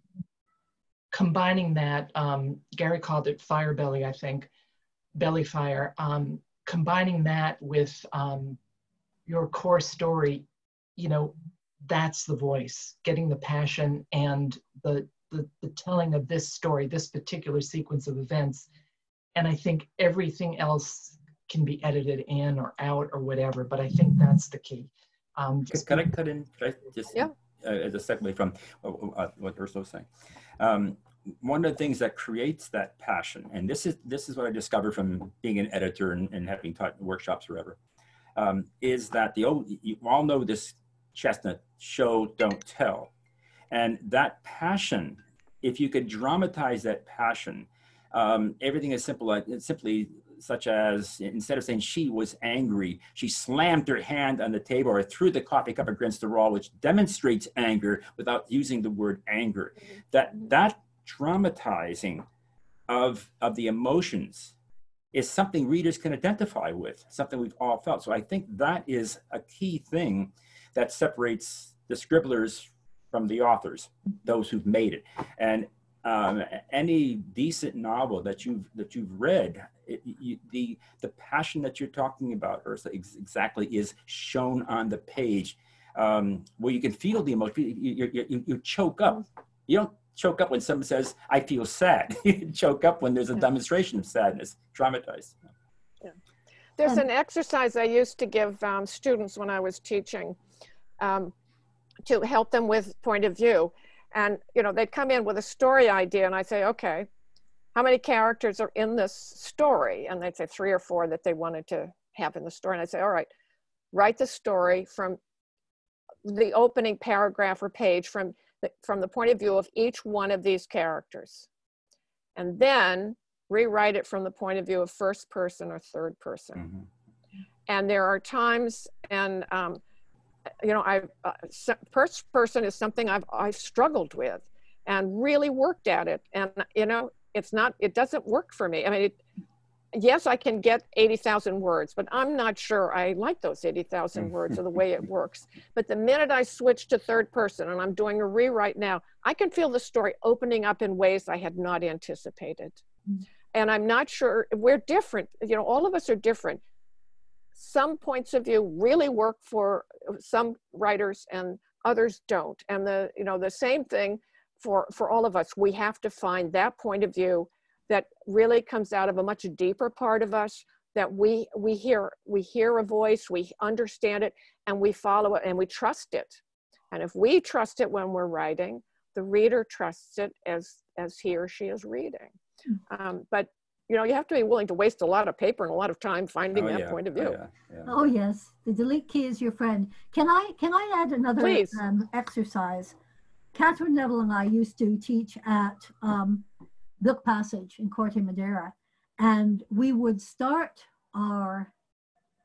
combining that, um, Gary called it fire belly, I think, belly fire, um, combining that with um, your core story, you know, that's the voice, getting the passion and the, the, the telling of this story, this particular sequence of events. And I think everything else can be edited in or out or whatever, but I think that's the key. Um, just can I cut in just yeah. uh, as a segue from uh, what Ursula was saying? Um, one of the things that creates that passion, and this is this is what I discovered from being an editor and, and having taught workshops forever, um, is that the old you all know this chestnut show don't tell, and that passion, if you could dramatize that passion, um, everything is simple. Like simply such as instead of saying she was angry, she slammed her hand on the table or threw the coffee cup against the wall, which demonstrates anger without using the word anger. That that dramatizing of of the emotions is something readers can identify with, something we've all felt. So I think that is a key thing that separates the scribblers from the authors, those who've made it. And um, any decent novel that you've that you've read, it, you, the the passion that you're talking about, Ursula, ex exactly is shown on the page, um, where you can feel the emotion. You, you, you, choke up You don't choke up when someone says, I feel sad. you choke up when there's a demonstration of sadness, traumatized. Yeah. There's an exercise I used to give um, students when I was teaching um, to help them with point of view. And, you know, they'd come in with a story idea and I'd say, okay, how many characters are in this story? And they'd say three or four that they wanted to have in the story. And I'd say, all right, write the story from the opening paragraph or page from the, from the point of view of each one of these characters. And then rewrite it from the point of view of first person or third person. Mm-hmm. And there are times, and um, you know, I uh, first person is something I've I've struggled with, and really worked at it. And you know, it's not, it doesn't work for me. I mean, it, yes, I can get 80,000 words, but I'm not sure I like those 80,000 words or the way it works. But the minute I switch to third person and I'm doing a rewrite now, I can feel the story opening up in ways I had not anticipated. Mm. And I'm not sure, we're different. You know, all of us are different. Some points of view really work for some writers and others don't. And the, you know, the same thing for, for all of us. We have to find that point of view that really comes out of a much deeper part of us that we we hear we hear a voice we understand it and we follow it and we trust it and if we trust it when we're writing the reader trusts it as as he or she is reading hmm. um, but you know you have to be willing to waste a lot of paper and a lot of time finding oh, that yeah. point of view oh, yeah. Yeah. oh, yes the delete key is your friend can i can i add another um, exercise Katherine Neville and i used to teach at um, Book Passage in Corte Madera. And we would start our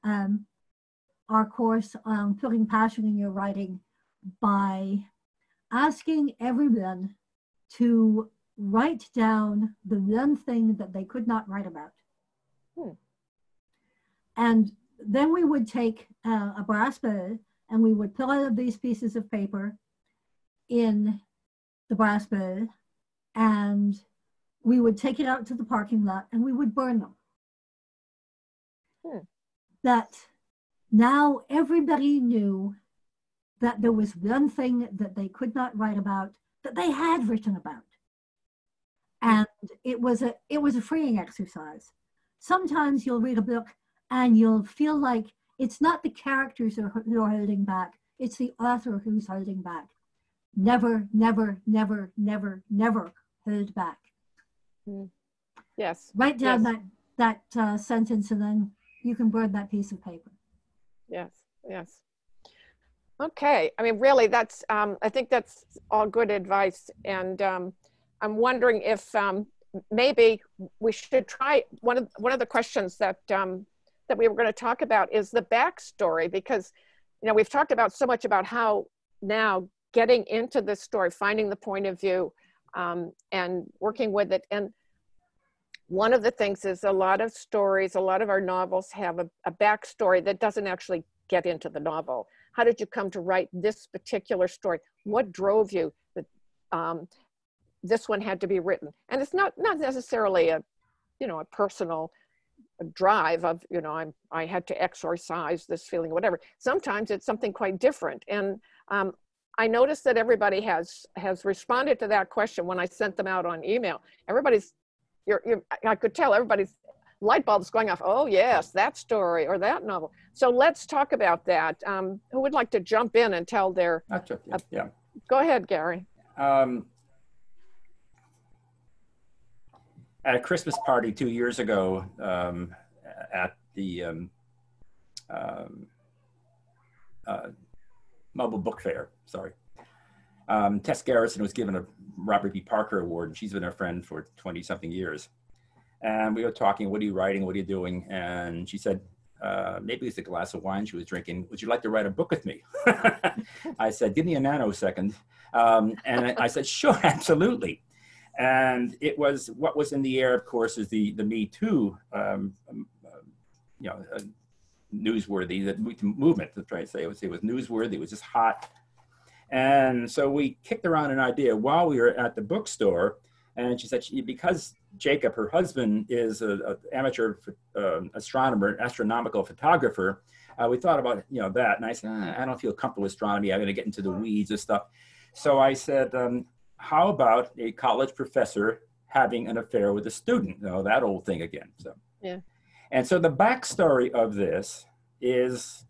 um, our course on putting passion in your writing by asking everyone to write down the one thing that they could not write about. Hmm. And then we would take uh, a brass bowl and we would put of these pieces of paper in the brass bowl and we would take it out to the parking lot and we would burn them. Hmm. That now everybody knew that there was one thing that they could not write about that they had written about. And it was a it was a freeing exercise. Sometimes you'll read a book and you'll feel like it's not the characters who are holding back, it's the author who's holding back. Never, never, never, never, never hold back. Mm. Yes. Write down yes. that that uh, sentence, and then you can burn that piece of paper. Yes. Yes. Okay. I mean, really, that's. Um, I think that's all good advice, and um, I'm wondering if um, maybe we should try one of one of the questions that um, that we were going to talk about is the backstory because you know we've talked about so much about how now getting into this story, finding the point of view, um, and working with it. And one of the things is a lot of stories, a lot of our novels have a, a backstory that doesn't actually get into the novel. How did you come to write this particular story? What drove you um, this one had to be written? And it's not not necessarily a, you know, a personal drive of you know I'm I had to exorcise this feeling, whatever. Sometimes it's something quite different, and um, I noticed that everybody has has responded to that question when I sent them out on email. Everybody's, you're, you're, I could tell everybody's light bulbs going off. Oh yes, that story or that novel. So let's talk about that. Um, who would like to jump in and tell their? Uh, yeah. Go ahead, Gary. Um, at a Christmas party two years ago um, at the um, um, uh, Mobile Book Fair, sorry. Um, Tess Gerritsen was given a Robert B. Parker Award, and she's been a friend for 20 something years. And we were talking, what are you writing? What are you doing? And she said, uh, maybe it's a glass of wine she was drinking. Would you like to write a book with me? I said, give me a nanosecond. Um, and I, I, said, sure, absolutely. And it was what was in the air, of course, is the, the Me Too, um, um you know, uh, newsworthy, the movement, to try to say. it was, it was newsworthy, it was just hot. And so we kicked around an idea while we were at the bookstore. And she said, she, because Jacob, her husband, is an amateur uh, astronomer, astronomical photographer, uh, we thought about you know that. And I said, ah, I don't feel comfortable with astronomy. I'm going to get into the weeds and stuff. So I said, um, how about a college professor having an affair with a student? You know, that old thing again. So, yeah. And so the backstory of this is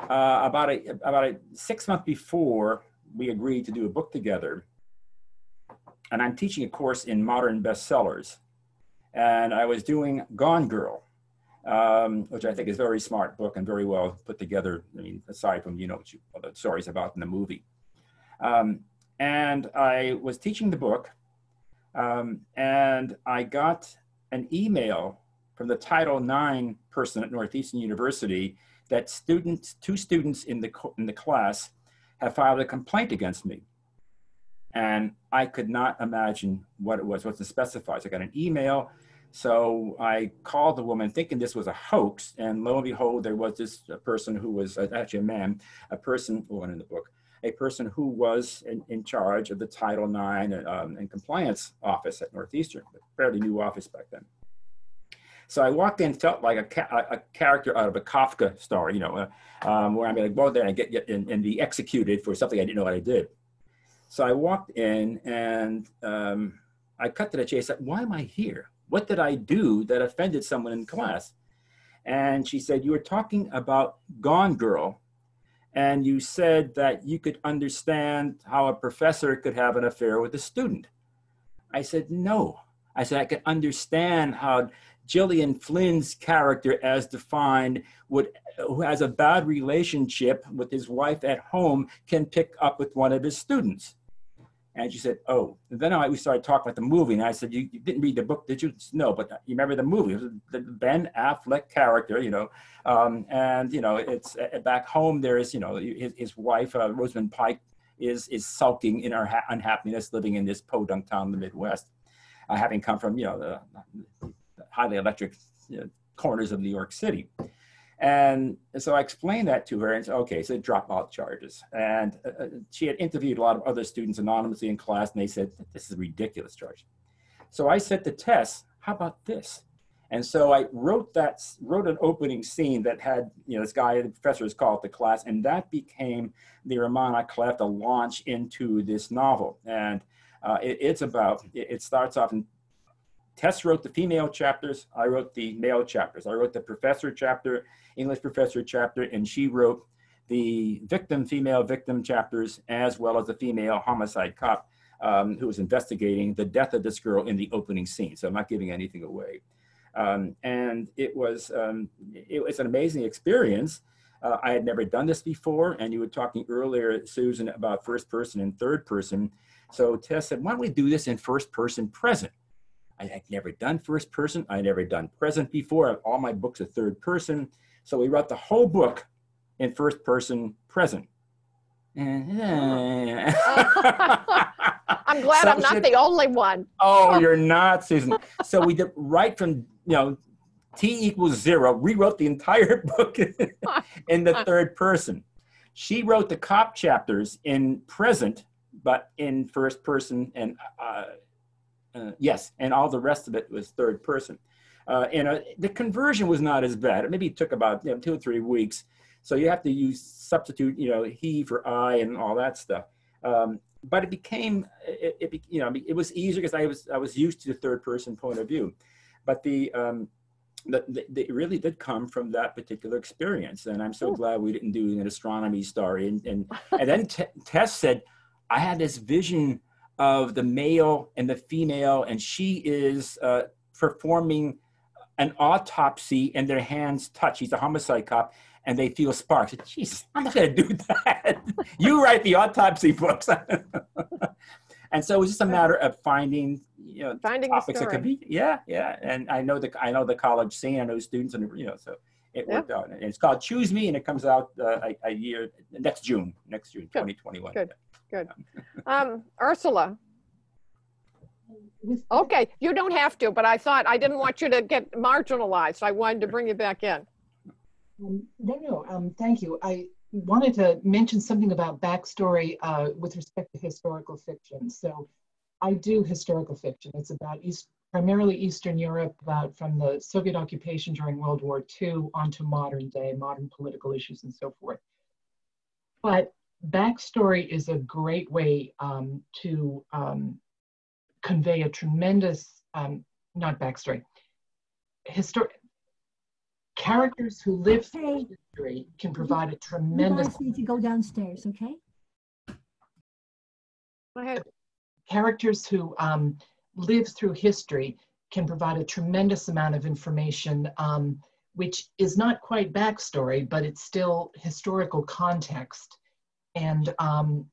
uh, about a about a six months before we agreed to do a book together, and I'm teaching a course in modern bestsellers, and I was doing Gone Girl, um, which I think is a very smart book and very well put together. I mean, aside from you know the stories about in the movie, um, and I was teaching the book, um, and I got an email from the Title IX person at Northeastern University that students, two students in the, in the class have filed a complaint against me. And I could not imagine what it was, wasn't specified. So I got an email. So I called the woman thinking this was a hoax. And lo and behold, there was this person who was actually a man, a person, one in the book, a person who was in, in charge of the Title IX um, and compliance office at Northeastern, a fairly new office back then. So I walked in, felt like a, ca- a character out of a Kafka story, you know, uh, um, where I'm going to go there and get, get and, and, be executed for something I didn't know what I did. So I walked in and um, I cut to the chase. Said, Why am I here? What did I do that offended someone in class? And she said, You were talking about Gone Girl, and you said that you could understand how a professor could have an affair with a student. I said, No. I said, I could understand how Gillian Flynn's character, as defined, would who has a bad relationship with his wife at home, can pick up with one of his students. And she said, "Oh." And then I, we started talking about the movie, and I said, you, you, didn't read the book, did you?" No, but you remember the movie? It was the Ben Affleck character, you know, um, and you know, it's uh, back home. There is, you know, his, his wife, uh, Rosamund Pike, is is sulking in her ha- unhappiness, living in this podunk town in the Midwest, uh, having come from, you know, the highly electric you know, corners of New York City. And so I explained that to her and said, okay, so dropout charges. And uh, uh, she had interviewed a lot of other students anonymously in class, and they said, this is a ridiculous charge. So I said to Tess, how about this? And so I wrote that, wrote an opening scene that had, you know, this guy, the professor is called the class, and that became the roman à clef, the launch into this novel. And uh, it, it's about, it, it starts off in Tess wrote the female chapters. I wrote the male chapters. I wrote the professor chapter, English professor chapter, and she wrote the victim, female victim chapters, as well as the female homicide cop um, who was investigating the death of this girl in the opening scene. So I'm not giving anything away. Um, and it was, um, it was an amazing experience. Uh, I had never done this before, and you were talking earlier, Susan, about first person and third person. So Tess said, why don't we do this in first person present? I had never done first person. I had never done present before. All my books are third person. So we wrote the whole book in first person present. I'm glad so I'm not the only one. oh, you're not, Susan. So we did right from, you know, T equals zero, rewrote the entire book in the third person. She wrote the cop chapters in present, but in first person and uh, uh, yes, and all the rest of it was third person. Uh, and uh, the conversion was not as bad. Maybe it took about you know, two or three weeks. So you have to use substitute, you know, he for I and all that stuff. Um, but it became, it, it, you know, it was easier because I was I was used to the third person point of view. But the um, the, the, it really did come from that particular experience, and I'm so Ooh. glad we didn't do an astronomy story. And and, and then T- Tess said, I had this vision of the male and the female, and she is uh, performing an autopsy and their hands touch. He's a homicide cop and they feel sparks. Jeez, I'm not going to do that. you write the autopsy books. and so it was just a matter of finding, you know, finding topics that could be, yeah, yeah. And I know the, I know the college scene, I know students and, you know, so it yeah. worked out. And it's called Choose Me and it comes out uh, a, a, year, next June, next June, Good. 2021. Good good. Um, Ursula. Okay, you don't have to, but I thought I didn't want you to get marginalized. I wanted to bring you back in. Um, no, no, um, thank you. I wanted to mention something about backstory uh, with respect to historical fiction. So I do historical fiction. It's about East, primarily Eastern Europe, about from the Soviet occupation during World War II onto modern day, modern political issues and so forth. But backstory is a great way um, to um, convey a tremendous, um, not backstory, histor- characters who live through history can provide a tremendous. You guys need to go downstairs, okay? Go ahead. Characters who um, live through history can provide a tremendous amount of information, um, which is not quite backstory, but it's still historical context. And um,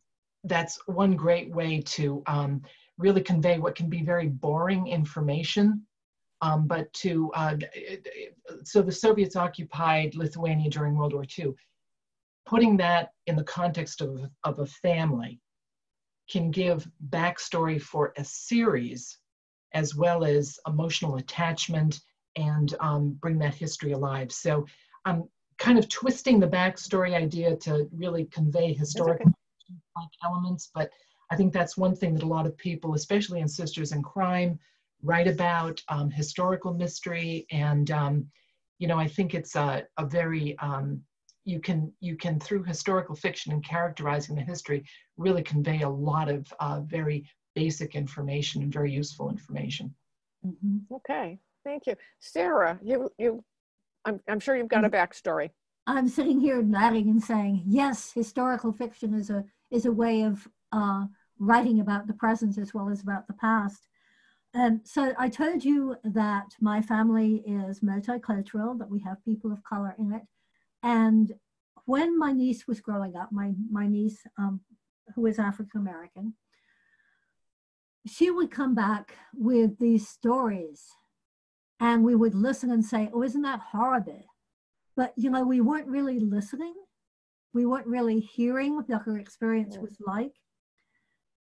that's one great way to um, really convey what can be very boring information. Um, but to, uh, so the Soviets occupied Lithuania during World War II. Putting that in the context of, of a family can give backstory for a series as well as emotional attachment and um, bring that history alive. So I'm kind of twisting the backstory idea to really convey historical like elements, but I think that's one thing that a lot of people, especially in Sisters in Crime, write about um, historical mystery. And, um, you know, I think it's a, a very, um, you can, you can, through historical fiction and characterizing the history, really convey a lot of uh, very basic information and very useful information. Mm-hmm. Okay, thank you. Sarah, you, you, I'm, I'm sure you've got a backstory. I'm sitting here nodding and saying, yes, historical fiction is a, is a way of uh, writing about the present as well as about the past. Um, so I told you that my family is multicultural, that we have people of color in it. And when my niece was growing up, my, my niece, um, who is African American, she would come back with these stories and we would listen and say, Oh, isn't that horrible? But, you know, we weren't really listening. We weren't really hearing what her experience was like.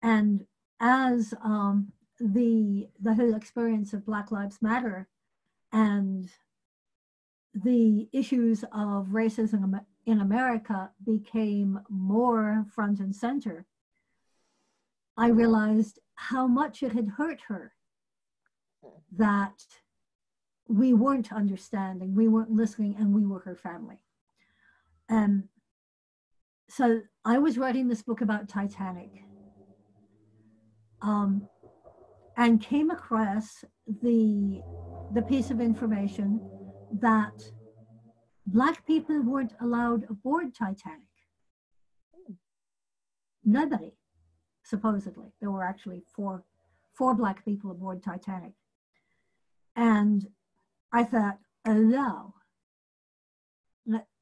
And as um, the, the whole experience of Black Lives Matter and the issues of racism in America became more front and center, I realized how much it had hurt her that we weren't understanding, we weren't listening, and we were her family. Um, so I was writing this book about Titanic um, and came across the, the piece of information that Black people weren't allowed aboard Titanic. Nobody supposedly. There were actually four, four black people aboard Titanic. And I thought, oh no.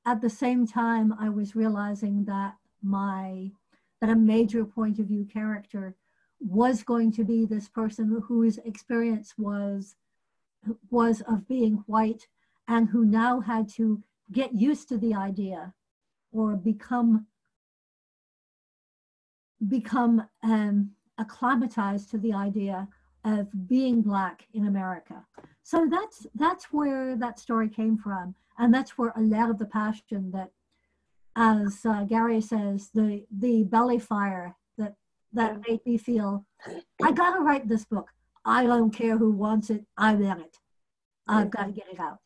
At the same time, I was realizing that my, that a major point of view character was going to be this person whose experience was, was of being white and who now had to get used to the idea or become become um, acclimatized to the idea of being black in America. So that's that's where that story came from, and that's where a lot of the passion that, as uh, Gary says, the the belly fire that that made me feel, I gotta write this book. I don't care who wants it. I want it. I've got to get it out.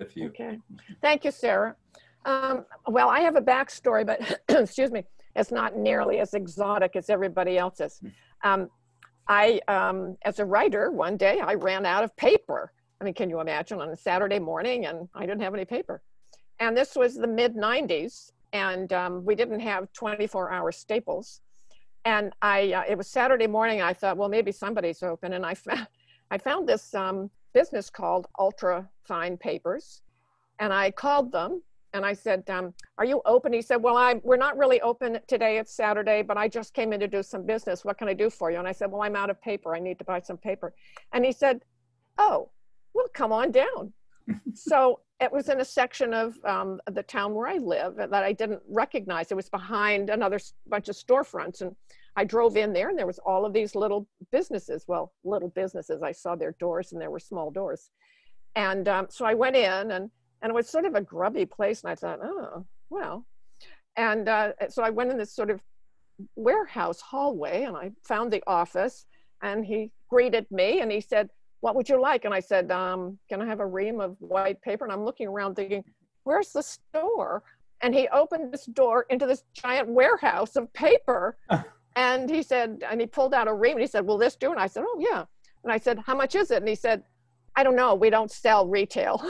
Okay. Thank you, Sarah. Um, well, I have a backstory, but excuse me it's not nearly as exotic as everybody else's. Um, I, um, as a writer, one day I ran out of paper. I mean, can you imagine on a Saturday morning and I didn't have any paper. And this was the mid 90s, and um, we didn't have 24 hour staples. And I, uh, it was Saturday morning. I thought, well, maybe somebody's open. And I found, I found this um, business called Ultra Fine Papers. And I called them and I said, um, "Are you open?" He said, "Well, I we're not really open today. It's Saturday, but I just came in to do some business. What can I do for you?" And I said, "Well, I'm out of paper. I need to buy some paper." And he said, "Oh, well, come on down." so it was in a section of um, the town where I live that I didn't recognize. It was behind another bunch of storefronts, and I drove in there, and there was all of these little businesses. Well, little businesses. I saw their doors, and there were small doors. And um, so I went in and and it was sort of a grubby place and i thought oh well and uh, so i went in this sort of warehouse hallway and i found the office and he greeted me and he said what would you like and i said um, can i have a ream of white paper and i'm looking around thinking where's the store and he opened this door into this giant warehouse of paper. and he said, and he pulled out a ream and he said, Will this do? And I said, Oh, yeah. And I said, How much is it? And he said, I don't know. We don't sell retail.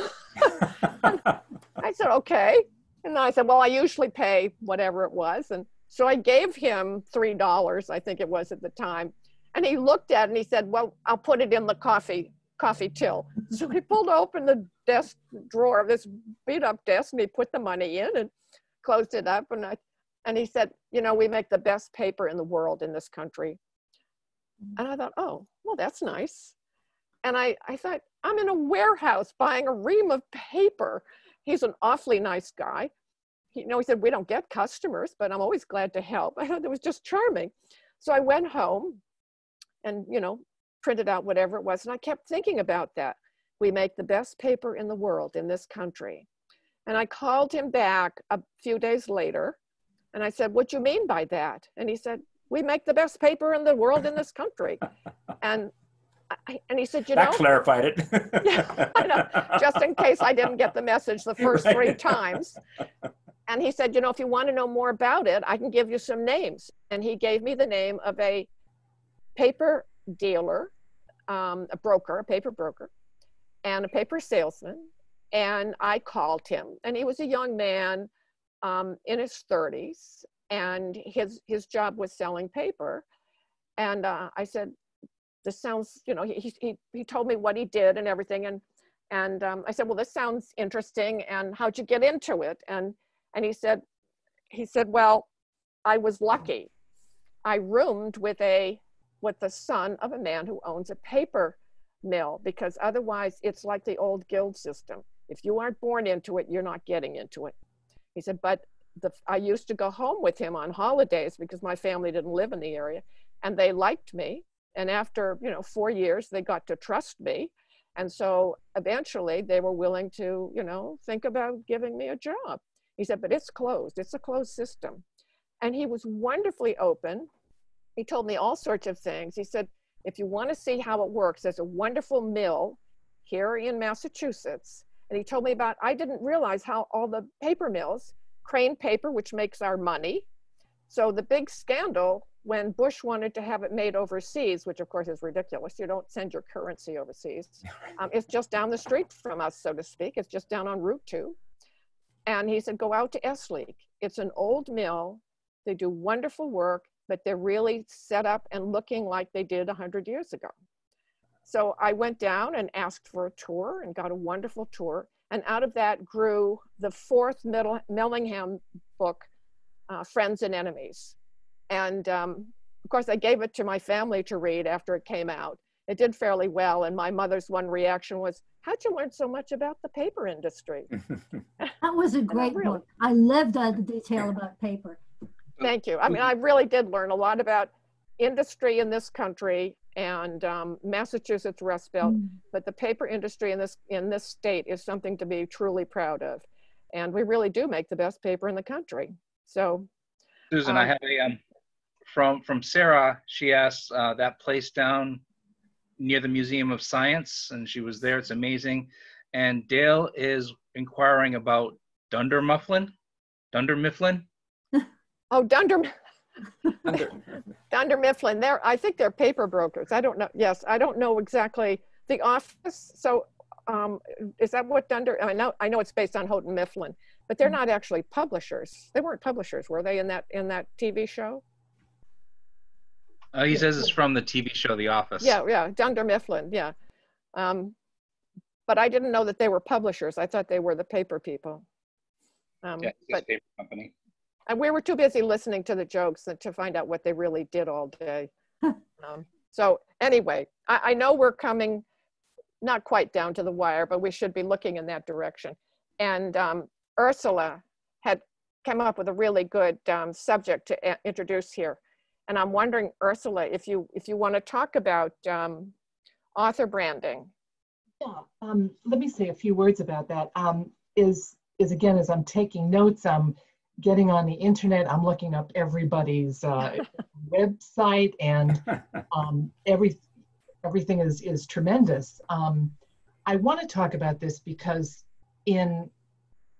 I said, Okay. And I said, Well, I usually pay whatever it was. And so I gave him $3, I think it was at the time. And he looked at it and he said, Well, I'll put it in the coffee coffee till. So he pulled open the desk drawer of this beat up desk and he put the money in and closed it up. And I and he said, you know, we make the best paper in the world in this country. And I thought, oh, well, that's nice. And I, I thought, I'm in a warehouse buying a ream of paper. He's an awfully nice guy. He, you know, he said, we don't get customers, but I'm always glad to help. I thought it was just charming. So I went home and, you know, printed out whatever it was. And I kept thinking about that. We make the best paper in the world in this country. And I called him back a few days later and I said, What do you mean by that? And he said, We make the best paper in the world in this country. and I, and he said, you that know, clarified it. yeah, I know, just in case I didn't get the message the first right. three times. And he said, you know, if you want to know more about it, I can give you some names. And he gave me the name of a paper dealer, um, a broker, a paper broker, and a paper salesman. And I called him, and he was a young man um, in his 30s, and his his job was selling paper. And uh, I said, "This sounds, you know." He he he told me what he did and everything, and and um, I said, "Well, this sounds interesting. And how'd you get into it?" And and he said, he said, "Well, I was lucky. I roomed with a with the son of a man who owns a paper mill because otherwise it's like the old guild system. If you aren't born into it, you're not getting into it. He said, but the, I used to go home with him on holidays because my family didn't live in the area and they liked me. And after, you know, four years, they got to trust me. And so eventually they were willing to, you know, think about giving me a job. He said, but it's closed. It's a closed system. And he was wonderfully open. He told me all sorts of things. He said, if you want to see how it works, there's a wonderful mill here in Massachusetts and he told me about, I didn't realize how all the paper mills, Crane Paper, which makes our money. So the big scandal when Bush wanted to have it made overseas, which of course is ridiculous. You don't send your currency overseas. Um, it's just down the street from us, so to speak. It's just down on Route 2. And he said, go out to Esleeck. It's an old mill. They do wonderful work, but they're really set up and looking like they did 100 years ago. So I went down and asked for a tour and got a wonderful tour. And out of that grew the fourth Middle, Mellingham book, uh, Friends and Enemies. And um, of course, I gave it to my family to read after it came out. It did fairly well. And my mother's one reaction was, How'd you learn so much about the paper industry? that was a great really, book. I loved all the detail about paper. Thank you. I mean, I really did learn a lot about industry in this country and um, Massachusetts Rust Belt, mm. but the paper industry in this in this state is something to be truly proud of, and we really do make the best paper in the country. So, Susan, uh, I have a um, from from Sarah. She asked uh, that place down near the Museum of Science, and she was there. It's amazing. And Dale is inquiring about Dunder Mifflin. Dunder Mifflin. oh, Dunder. Dunder, Dunder Mifflin. They're, I think they're paper brokers. I don't know. Yes, I don't know exactly the office. So, um, is that what Dunder? I know. I know it's based on Houghton Mifflin, but they're not actually publishers. They weren't publishers, were they? In that in that TV show. Uh, he says it's from the TV show The Office. Yeah, yeah, Dunder Mifflin. Yeah, um, but I didn't know that they were publishers. I thought they were the paper people. Um, yeah, but, paper company and we were too busy listening to the jokes to find out what they really did all day. um, so anyway, I, I, know we're coming not quite down to the wire, but we should be looking in that direction. And um, Ursula had come up with a really good um, subject to introduce here. And I'm wondering, Ursula, if you if you want to talk about um, author branding. Yeah, um, let me say a few words about that. Um, is is again, as I'm taking notes, I'm getting on the internet. I'm looking up everybody's uh, website, and um, every everything is is tremendous. Um, I want to talk about this because in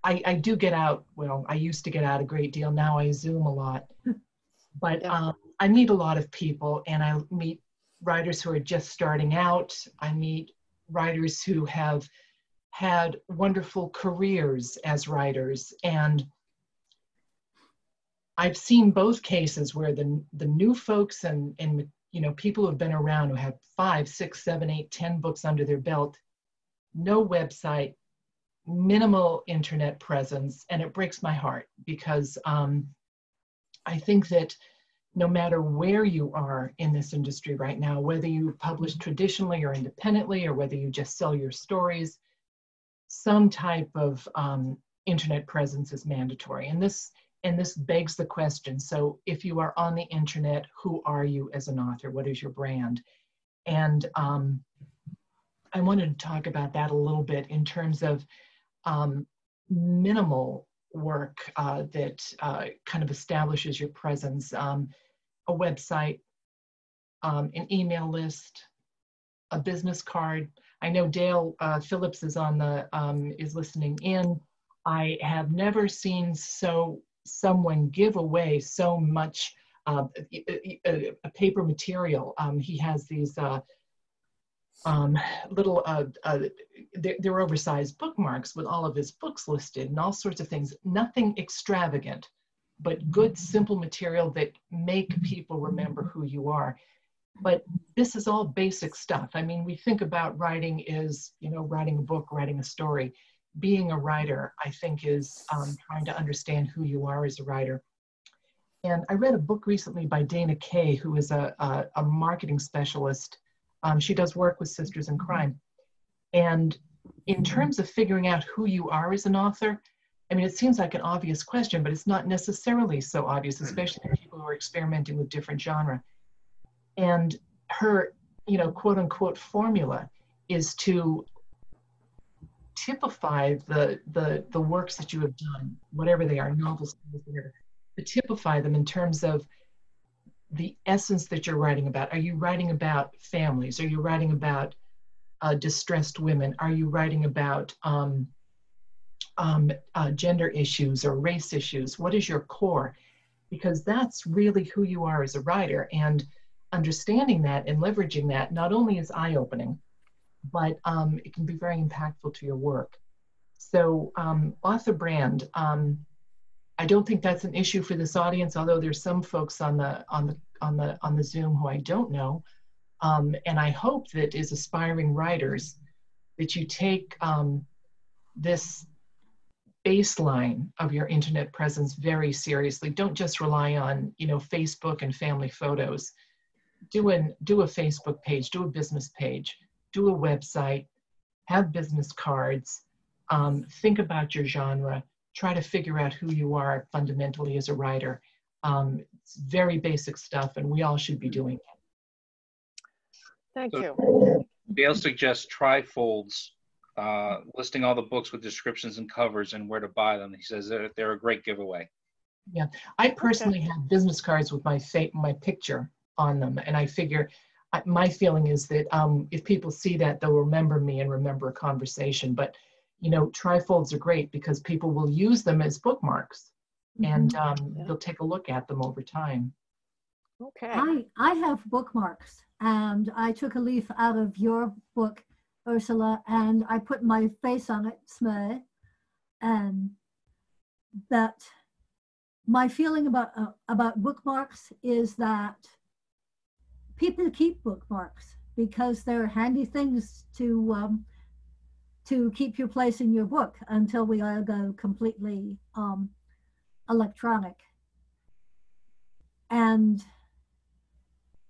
I, I do get out. Well, I used to get out a great deal. Now I Zoom a lot, but um, I meet a lot of people, and I meet writers who are just starting out. I meet writers who have had wonderful careers as writers, and I've seen both cases where the the new folks and and you know people who have been around who have five, six, seven, eight, ten books under their belt, no website, minimal internet presence, and it breaks my heart because um, I think that no matter where you are in this industry right now, whether you publish traditionally or independently, or whether you just sell your stories, some type of um, internet presence is mandatory. And this and this begs the question. So if you are on the internet, who are you as an author? What is your brand? And um, I wanted to talk about that a little bit in terms of um, minimal work uh, that uh, kind of establishes your presence. Um, a website, um, an email list, a business card. I know Dale uh, Phillips is on the um, is listening in. I have never seen so someone give away so much uh, a, a, paper material. Um, he has these uh, um, little, uh, uh, they're, they're, oversized bookmarks with all of his books listed and all sorts of things. Nothing extravagant, but good, simple material that make people remember who you are. But this is all basic stuff. I mean, we think about writing is, you know, writing a book, writing a story. Being a writer, I think, is um, trying to understand who you are as a writer. And I read a book recently by Dana Kaye, who is a, a, a marketing specialist um, she does work with Sisters in Crime. And in terms of figuring out who you are as an author, I mean, it seems like an obvious question, but it's not necessarily so obvious, especially for people who are experimenting with different genre. And her, you know, quote unquote formula is to typify the the the works that you have done, whatever they are, novels, whatever, to typify them in terms of the essence that you're writing about. Are you writing about families? Are you writing about uh, distressed women? Are you writing about um, um, uh, gender issues or race issues? What is your core? Because that's really who you are as a writer. And understanding that and leveraging that not only is eye opening, but um, it can be very impactful to your work. So, um, author brand. Um, I don't think that's an issue for this audience, although there's some folks on the on the on the on the Zoom who I don't know. Um, and I hope that as aspiring writers, that you take um, this baseline of your internet presence very seriously. Don't just rely on you know Facebook and family photos. Do an do a Facebook page, do a business page, do a website, have business cards. Um, think about your genre try to figure out who you are fundamentally as a writer. Um, it's very basic stuff, and we all should be doing it. Thank so, you. Dale suggests trifolds, uh, listing all the books with descriptions and covers and where to buy them. He says they're, they're a great giveaway. Yeah, I personally okay. have business cards with my fa- my picture on them, and I figure I, my feeling is that um, if people see that, they'll remember me and remember a conversation. But you know, trifolds are great because people will use them as bookmarks mm-hmm. and um, yeah. they'll take a look at them over time. Okay. I, I have bookmarks and I took a leaf out of your book, Ursula, and I put my face on it, Smee, and that my feeling about uh, about bookmarks is that people keep bookmarks because they're handy things to um, to keep your place in your book until we all go completely um, electronic. And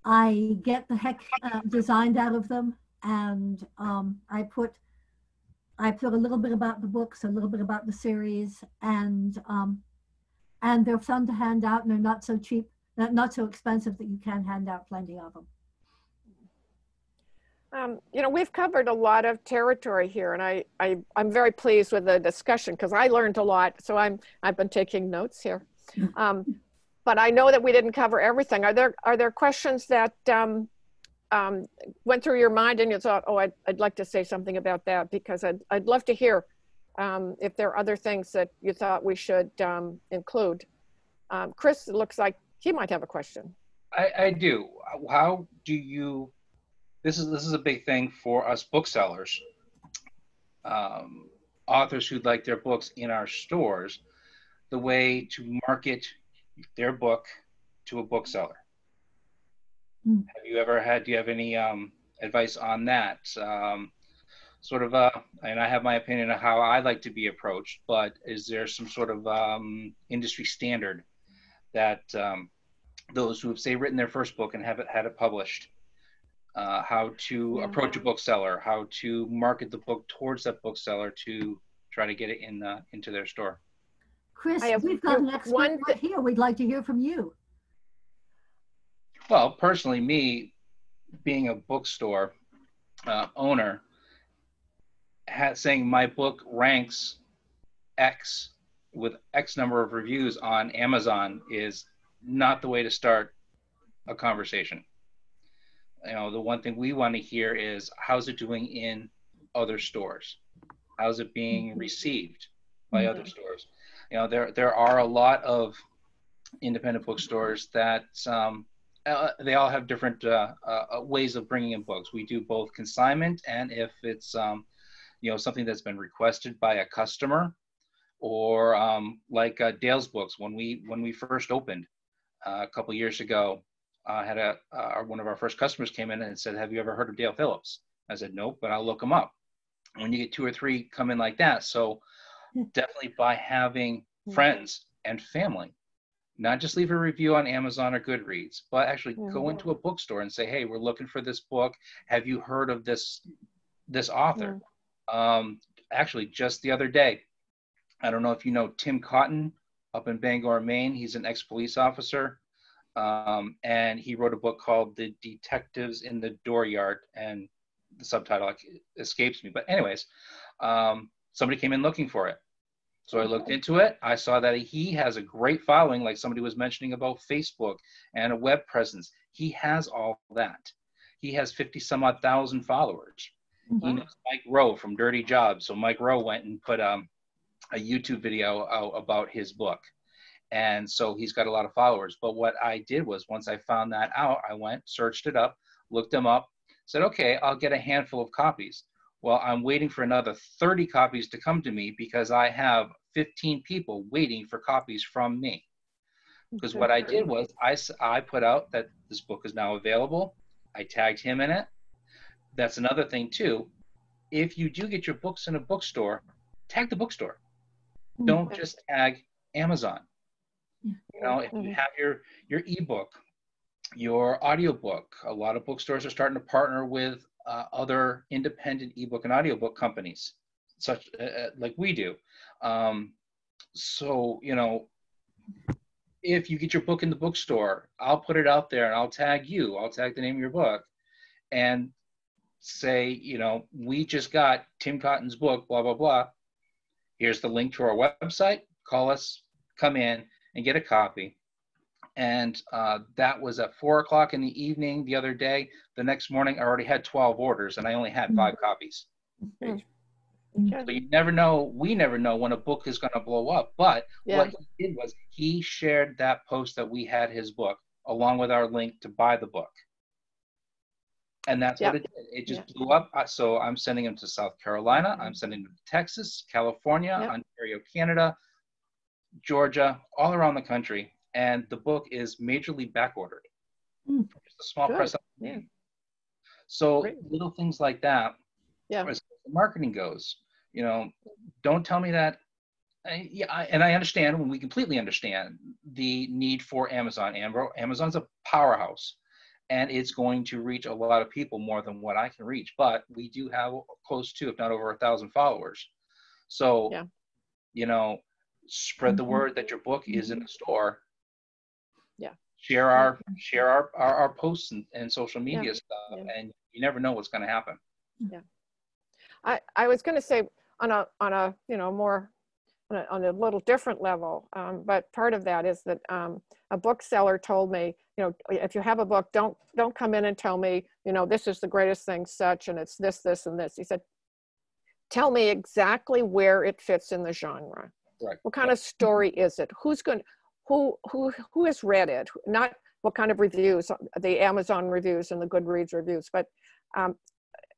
I get the heck uh, designed out of them, and um, I put I put a little bit about the books, a little bit about the series, and um, and they're fun to hand out, and they're not so cheap, not, not so expensive that you can hand out plenty of them. Um, you know, we've covered a lot of territory here, and I, I I'm very pleased with the discussion because I learned a lot. So I'm I've been taking notes here, um, but I know that we didn't cover everything. Are there are there questions that um, um, went through your mind and you thought, oh, I'd I'd like to say something about that because I'd I'd love to hear um, if there are other things that you thought we should um, include. Um, Chris, looks like he might have a question. I, I do. How do you? This is this is a big thing for us booksellers, um, authors who'd like their books in our stores. The way to market their book to a bookseller. Mm. Have you ever had? Do you have any um, advice on that? Um, sort of, uh, and I have my opinion of how I like to be approached, but is there some sort of um, industry standard that um, those who have say written their first book and haven't had it published, uh, how to yeah. approach a bookseller, how to market the book towards that bookseller to try to get it in uh, into their store. Chris, we've got an expert one right here. We'd like to hear from you. Well, personally, me being a bookstore uh, owner, saying my book ranks X with X number of reviews on Amazon is not the way to start a conversation. You know, the one thing we want to hear is how's it doing in other stores? How's it being mm-hmm. received by mm-hmm. other stores? You know, there there are a lot of independent bookstores that um, uh, they all have different uh, uh, ways of bringing in books. We do both consignment and if it's um, you know something that's been requested by a customer, or um, like uh, Dale's books when we when we first opened uh, a couple years ago. I had a one of our first customers came in and said, "Have you ever heard of Dale Phillips?" I said, "Nope, but I'll look him up." When you get two or three come in like that, so hmm. definitely by having hmm. friends and family not just leave a review on Amazon or Goodreads, but actually mm-hmm. go into a bookstore and say, "Hey, we're looking for this book. Have you heard of this this author?" Mm-hmm. Um, actually, just the other day, I don't know if you know Tim Cotton up in Bangor, Maine. He's an ex-police officer, um, and he wrote a book called "The Detectives in the Dooryard," and the subtitle escapes me. But anyways, um, somebody came in looking for it so I looked into it. I saw that he has a great following, like somebody was mentioning about Facebook and a web presence. He has all that. He has 50 some odd thousand followers. Mm-hmm. He knows Mike Rowe from Dirty Jobs. So Mike Rowe went and put um, a YouTube video out about his book. And so he's got a lot of followers. But what I did was once I found that out, I went, searched it up, looked him up, said, okay, I'll get a handful of copies. Well, I'm waiting for another 30 copies to come to me because I have 15 people waiting for copies from me. Because what I did was I, I put out that this book is now available. I tagged him in it. That's another thing, too. If you do get your books in a bookstore, tag the bookstore. Don't just tag Amazon. You know, if you mm-hmm. have your your ebook, your audiobook, a lot of bookstores are starting to partner with uh, other independent ebook and audiobook companies, such uh, uh, like we do. Um, so you know, if you get your book in the bookstore, I'll put it out there and I'll tag you. I'll tag the name of your book, and say, you know, we just got Tim Cotton's book, blah blah blah. Here's the link to our website. Call us, come in, and get a copy and uh, that was at four o'clock in the evening the other day. The next morning, I already had 12 orders and I only had five mm-hmm. copies. Mm-hmm. So you never know, we never know when a book is going to blow up. But yeah. what he did was he shared that post that we had his book along with our link to buy the book. And that's yep. what it did. It just yeah. blew up. So I'm sending him to South Carolina. I'm sending him to Texas, California, yep. Ontario, Canada, Georgia, all around the country and the book is majorly back ordered. Mm. Just a small Good. press. Yeah. So Great. little things like that. Yeah. As marketing goes, you know, don't tell me that. I, yeah, I, and I understand when we completely understand the need for Amazon. Amazon's a powerhouse, and it's going to reach a lot of people more than what I can reach. But we do have close to, if not over a thousand followers. So, yeah. you know, spread the mm-hmm. word that your book is in the store share our share our our, our posts and, and social media yeah. stuff yeah. and you never know what's going to happen yeah i i was going to say on a on a you know more on a, on a little different level um, but part of that is that um, a bookseller told me you know if you have a book don't don't come in and tell me you know this is the greatest thing such and it's this this and this he said tell me exactly where it fits in the genre. Right. What kind of story is it? Who's going? Who who who has read it? Not what kind of reviews, the Amazon reviews and the Goodreads reviews, but um,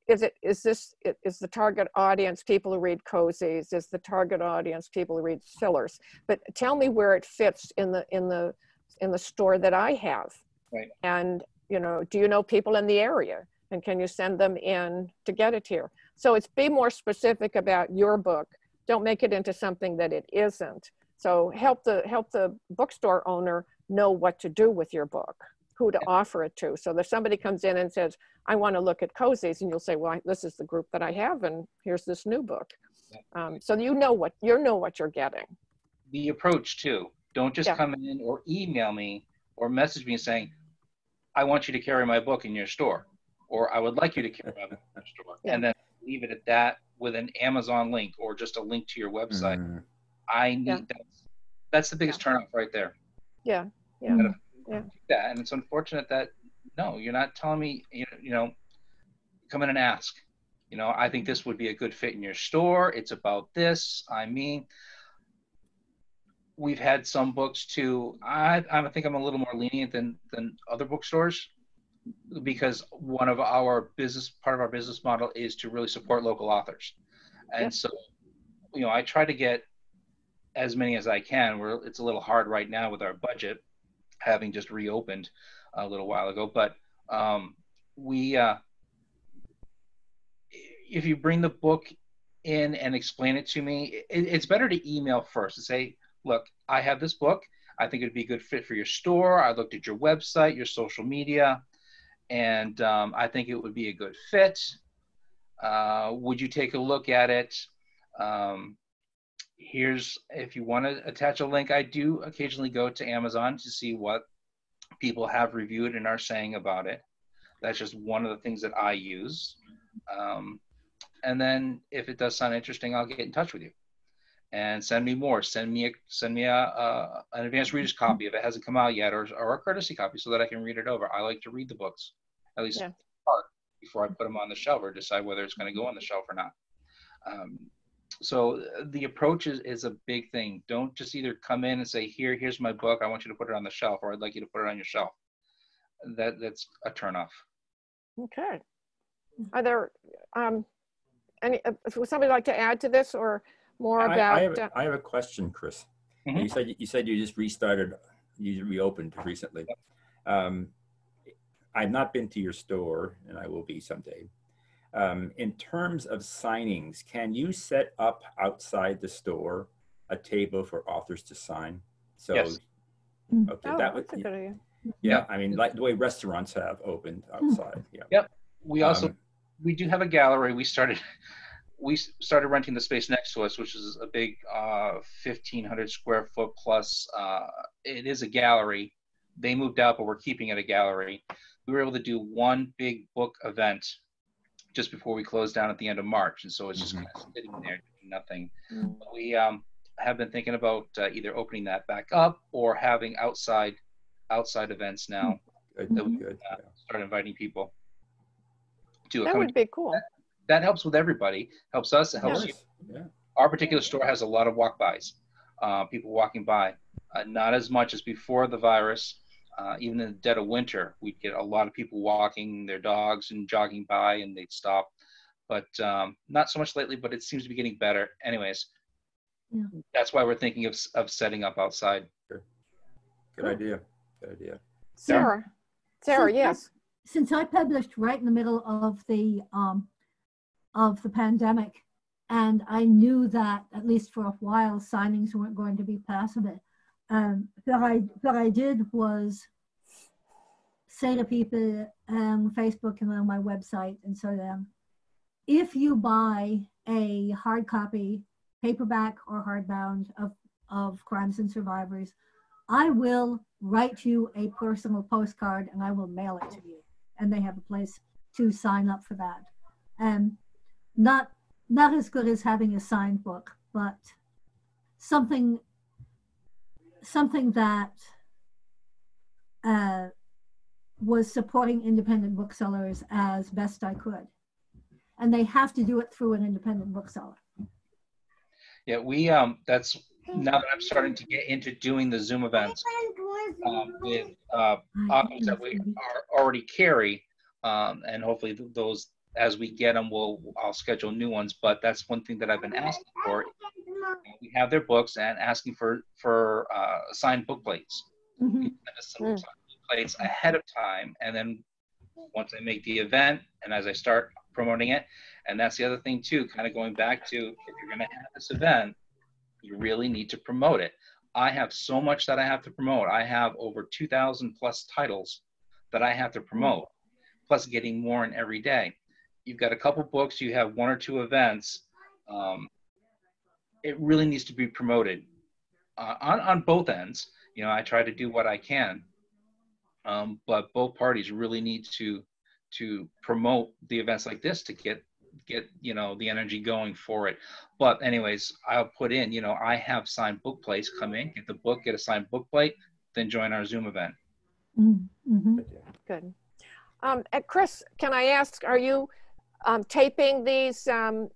is it is this is the target audience people who read cozies? Is the target audience people who read thrillers? But tell me where it fits in the in the in the store that I have. Right. And you know, do you know people in the area? And can you send them in to get it here? So it's be more specific about your book. Don't make it into something that it isn't. So help the help the bookstore owner know what to do with your book, who to yeah. offer it to. So if somebody comes in and says, "I want to look at cozies," and you'll say, "Well, this is the group that I have, and here's this new book." Yeah. Um, so you know what you know what you're getting. The approach too. Don't just yeah. come in or email me or message me saying, "I want you to carry my book in your store," or "I would like you to carry my book in your store," and then leave it at that with an Amazon link or just a link to your website. Mm. I need that. That's the biggest turnoff right there. Yeah. Yeah. yeah. yeah. And it's unfortunate that no, you're not telling me, you know, you know, come in and ask. You know, I think this would be a good fit in your store. It's about this. I mean, we've had some books too. I, I think I'm a little more lenient than than other bookstores because one of our business part of our business model is to really support local authors, and yep. so you know I try to get as many as I can. Where it's a little hard right now with our budget, having just reopened a little while ago. But um, we, uh, if you bring the book in and explain it to me, it, it's better to email first and say, "Look, I have this book. I think it'd be a good fit for your store. I looked at your website, your social media, and um, I think it would be a good fit. Uh, would you take a look at it? Um, here's if you want to attach a link i do occasionally go to amazon to see what people have reviewed and are saying about it. That's just one of the things that i use. Um, and then if it does sound interesting i'll get in touch with you. And send me more. Send me a send me a, a an advanced reader's copy if it hasn't come out yet or, or a courtesy copy so that i can read it over. I like to read the books at least yeah. part before i put them on the shelf or decide whether it's going to go on the shelf or not. Um, so uh, the approach is, is a big thing. Don't just either come in and say here here's my book. I want you to put it on the shelf or i'd like you to put it on your shelf. That that's a turnoff. Okay. Are there um any uh, would somebody like to add to this or more I, about I have, uh, I have, a question chris. Mm-hmm. you said you said you just restarted you reopened recently. Um, i've not been to your store and i will be someday um, in terms of signings, can you set up outside the store a table for authors to sign? So, yes. okay, oh, that would, that's a good idea. Yeah, I mean, like the way restaurants have opened outside. Yeah. Yep. We also um, we do have a gallery. We started we started renting the space next to us, which is a big uh, 1,500 square foot plus. Uh, it is a gallery. They moved out, but we're keeping it a gallery. We were able to do one big book event just before we close down at the end of March, and so it's just mm-hmm. kind of sitting there doing nothing. Mm-hmm. We um, have been thinking about uh, either opening that back up or having outside outside events now good, that we good, uh, yeah. start inviting people to. That would be cool. That, that, helps with everybody. Helps us. It helps yes. you. Yeah. Our particular store has a lot of walk-bys, uh, people walking by. Uh, not as much as before the virus, uh, even in the dead of winter, we'd get a lot of people walking their dogs and jogging by, and they'd stop. But um, not so much lately, but it seems to be getting better. Anyways, yeah. that's why we're thinking of, of setting up outside. Good, Good idea. Good idea. Sarah, Sarah, since yes. I, since I published right in the middle of the um, of the pandemic, and I knew that at least for a while signings weren't going to be possible um, what I what I did was say to people on Facebook and on my website and so on, if you buy a hard copy, paperback or hardbound of of Crimes and Survivors, I will write you a personal postcard and I will mail it to you. And they have a place to sign up for that. And not not as good as having a signed book, but something something that uh, was supporting independent booksellers as best I could. and they have to do it through an independent bookseller. Yeah, we um that's now that I'm starting to get into doing the Zoom events um, with uh, authors that we are already carry, um, and hopefully those as we get them, we'll I'll schedule new ones. But that's one thing that I've been asking for. We have their books and asking for for uh, signed book plates. Mm-hmm. Some mm. plates ahead of time, and then once I make the event and as I start promoting it, and that's the other thing too, kind of going back to if you're going to have this event, you really need to promote it. I have so much that I have to promote. I have over 2,000 plus titles that I have to promote, plus getting more in every day. You've got a couple books, you have one or two events. Um, it really needs to be promoted uh, on, on both ends. You know, I try to do what I can, um, but both parties really need to to promote the events like this to get get you know the energy going for it but anyways i'll put in you know i have signed book plates come in get the book get a signed book plate then join our zoom event mm-hmm. good um, chris can i ask are you um, taping these um,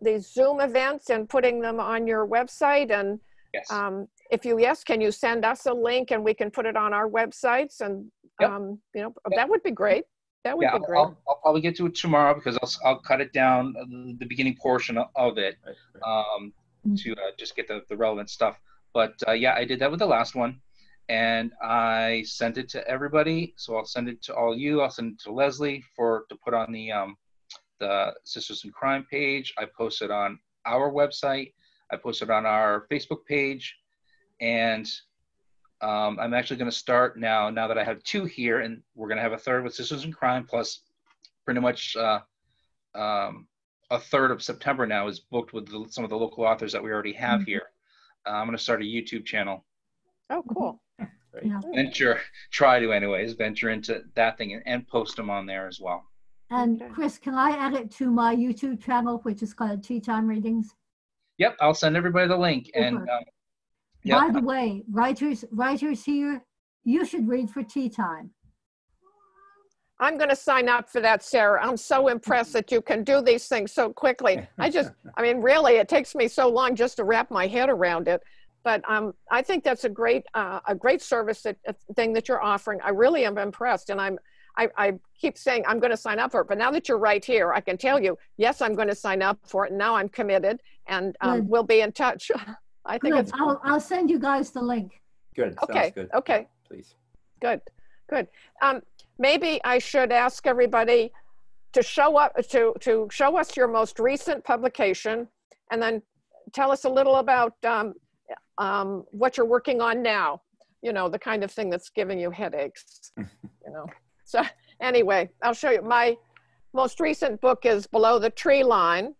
these zoom events and putting them on your website and yes. Um, if you yes can you send us a link and we can put it on our websites and yep. Um, you know yep. that would be great that would yeah, be great. I'll, I'll, probably get to it tomorrow because I'll, I'll cut it down uh, the beginning portion of it um, mm-hmm. to uh, just get the, the relevant stuff. But uh, yeah, I did that with the last one, and I sent it to everybody. So I'll send it to all you. I'll send it to Leslie for to put on the um, the Sisters in Crime page. I posted on our website. I posted on our Facebook page, and um, I'm actually going to start now, now that I have two here, and we're going to have a third with Sisters in Crime, plus pretty much uh, um, a third of September now is booked with the, some of the local authors that we already have mm-hmm. here. Uh, I'm going to start a YouTube channel. Oh, cool. Yeah. Venture, try to, anyways, venture into that thing and, and post them on there as well. And Chris, can I add it to my YouTube channel, which is called Tea Time Readings? Yep, I'll send everybody the link. Super. And um, Yep. By the way, writers writers here, you should read for tea time. I'm going to sign up for that, Sarah. I'm so impressed that you can do these things so quickly. I just, I mean, really, it takes me so long just to wrap my head around it. But um, I think that's a great, uh, a great service that, thing that you're offering. I really am impressed, and I'm, I, I keep saying I'm going to sign up for it. But now that you're right here, I can tell you, yes, I'm going to sign up for it. And now I'm committed, and um, we'll be in touch. I think good. it's. I'll, I'll send you guys the link. Good. Okay. Good. Okay. Please. Good. Good. Um, maybe I should ask everybody to show up to to show us your most recent publication, and then tell us a little about um, um, what you're working on now. You know, the kind of thing that's giving you headaches. you know. So anyway, I'll show you my most recent book is Below the Tree Line.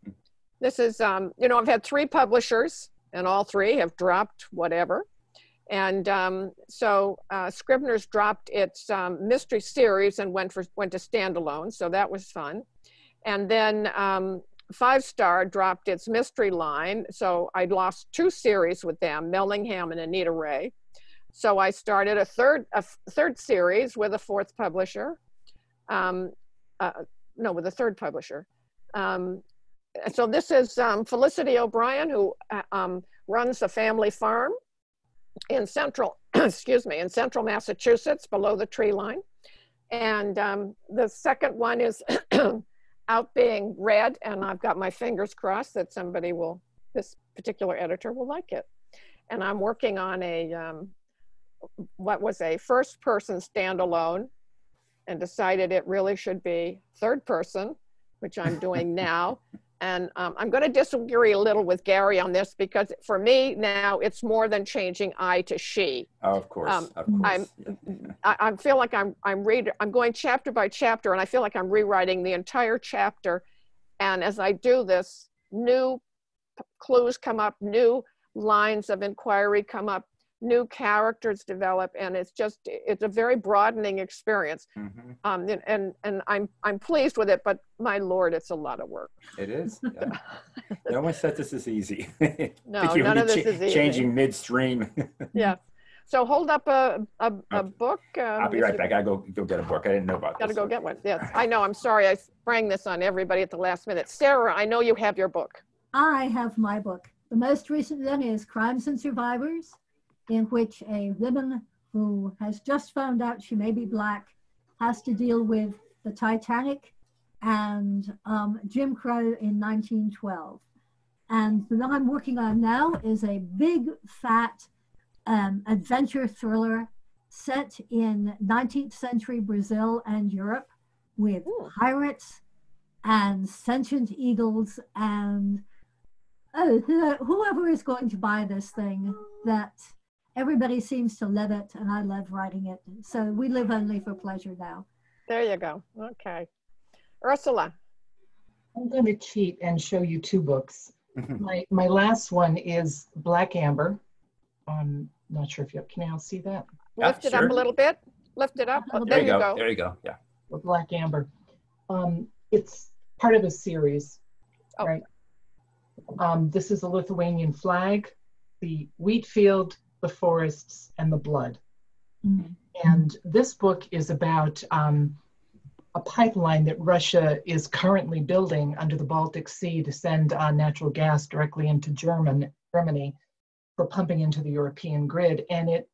This is, um, you know, I've had three publishers and all three have dropped whatever. And um, so uh, Scribner's dropped its um, mystery series and went for went to standalone, so that was fun. And then um, Five Star dropped its mystery line, so I lost two series with them, Mellingham and Anita Ray. So I started a third a third series with a fourth publisher. Um, uh, no, with a third publisher. Um, so this is um, Felicity O'Brien, who uh, um, runs a family farm in central, excuse me, in central Massachusetts, below the tree line. And um, the second one is out being read, and I've got my fingers crossed that somebody will, this particular editor will like it. And I'm working on a, um, what was a first person standalone and decided it really should be third person, which I'm doing now. And um, I'm going to disagree a little with Gary on this because for me now it's more than changing I to she. Oh, of course, um, of course. I'm, I, I, feel like I'm I'm read I'm going chapter by chapter, and I feel like I'm rewriting the entire chapter. And as I do this, new clues come up, new lines of inquiry come up, new characters develop and it's just it's a very broadening experience mm-hmm. um, and, and and i'm i'm pleased with it but my lord it's a lot of work it is yeah. no one said this is easy no none of this is easy. changing midstream yeah So hold up a, a, a book. Um, I'll be right back. I gotta go, go get a book. I didn't know about gotta this. Gotta go get one. Yes, I know. I'm sorry. I sprang this on everybody at the last minute. Sarah, I know you have your book. I have my book. The most recent one is Crimes and Survivors, in which a woman who has just found out she may be black has to deal with the Titanic and um, Jim Crow in 1912. And the one I'm working on now is a big, fat um, adventure thriller set in 19th century Brazil and Europe with Ooh. pirates and sentient eagles and oh, whoever is going to buy this thing that everybody seems to love it and I love writing it. So we live only for pleasure now. There you go. Okay. Ursula. I'm going to cheat and show you two books. my, my last one is Black Amber. I'm not sure if you can you all see that? Lift it sure. up a little bit. Lift it up. Oh, there, there, you go. go. There you go. Yeah. With Black Amber. Um, it's part of a series, oh. right? Um, this is a Lithuanian flag, the wheat field, the forests, and the blood. Mm-hmm. And this book is about um, a pipeline that Russia is currently building under the Baltic Sea to send uh, natural gas directly into German, Germany for pumping into the European grid. And it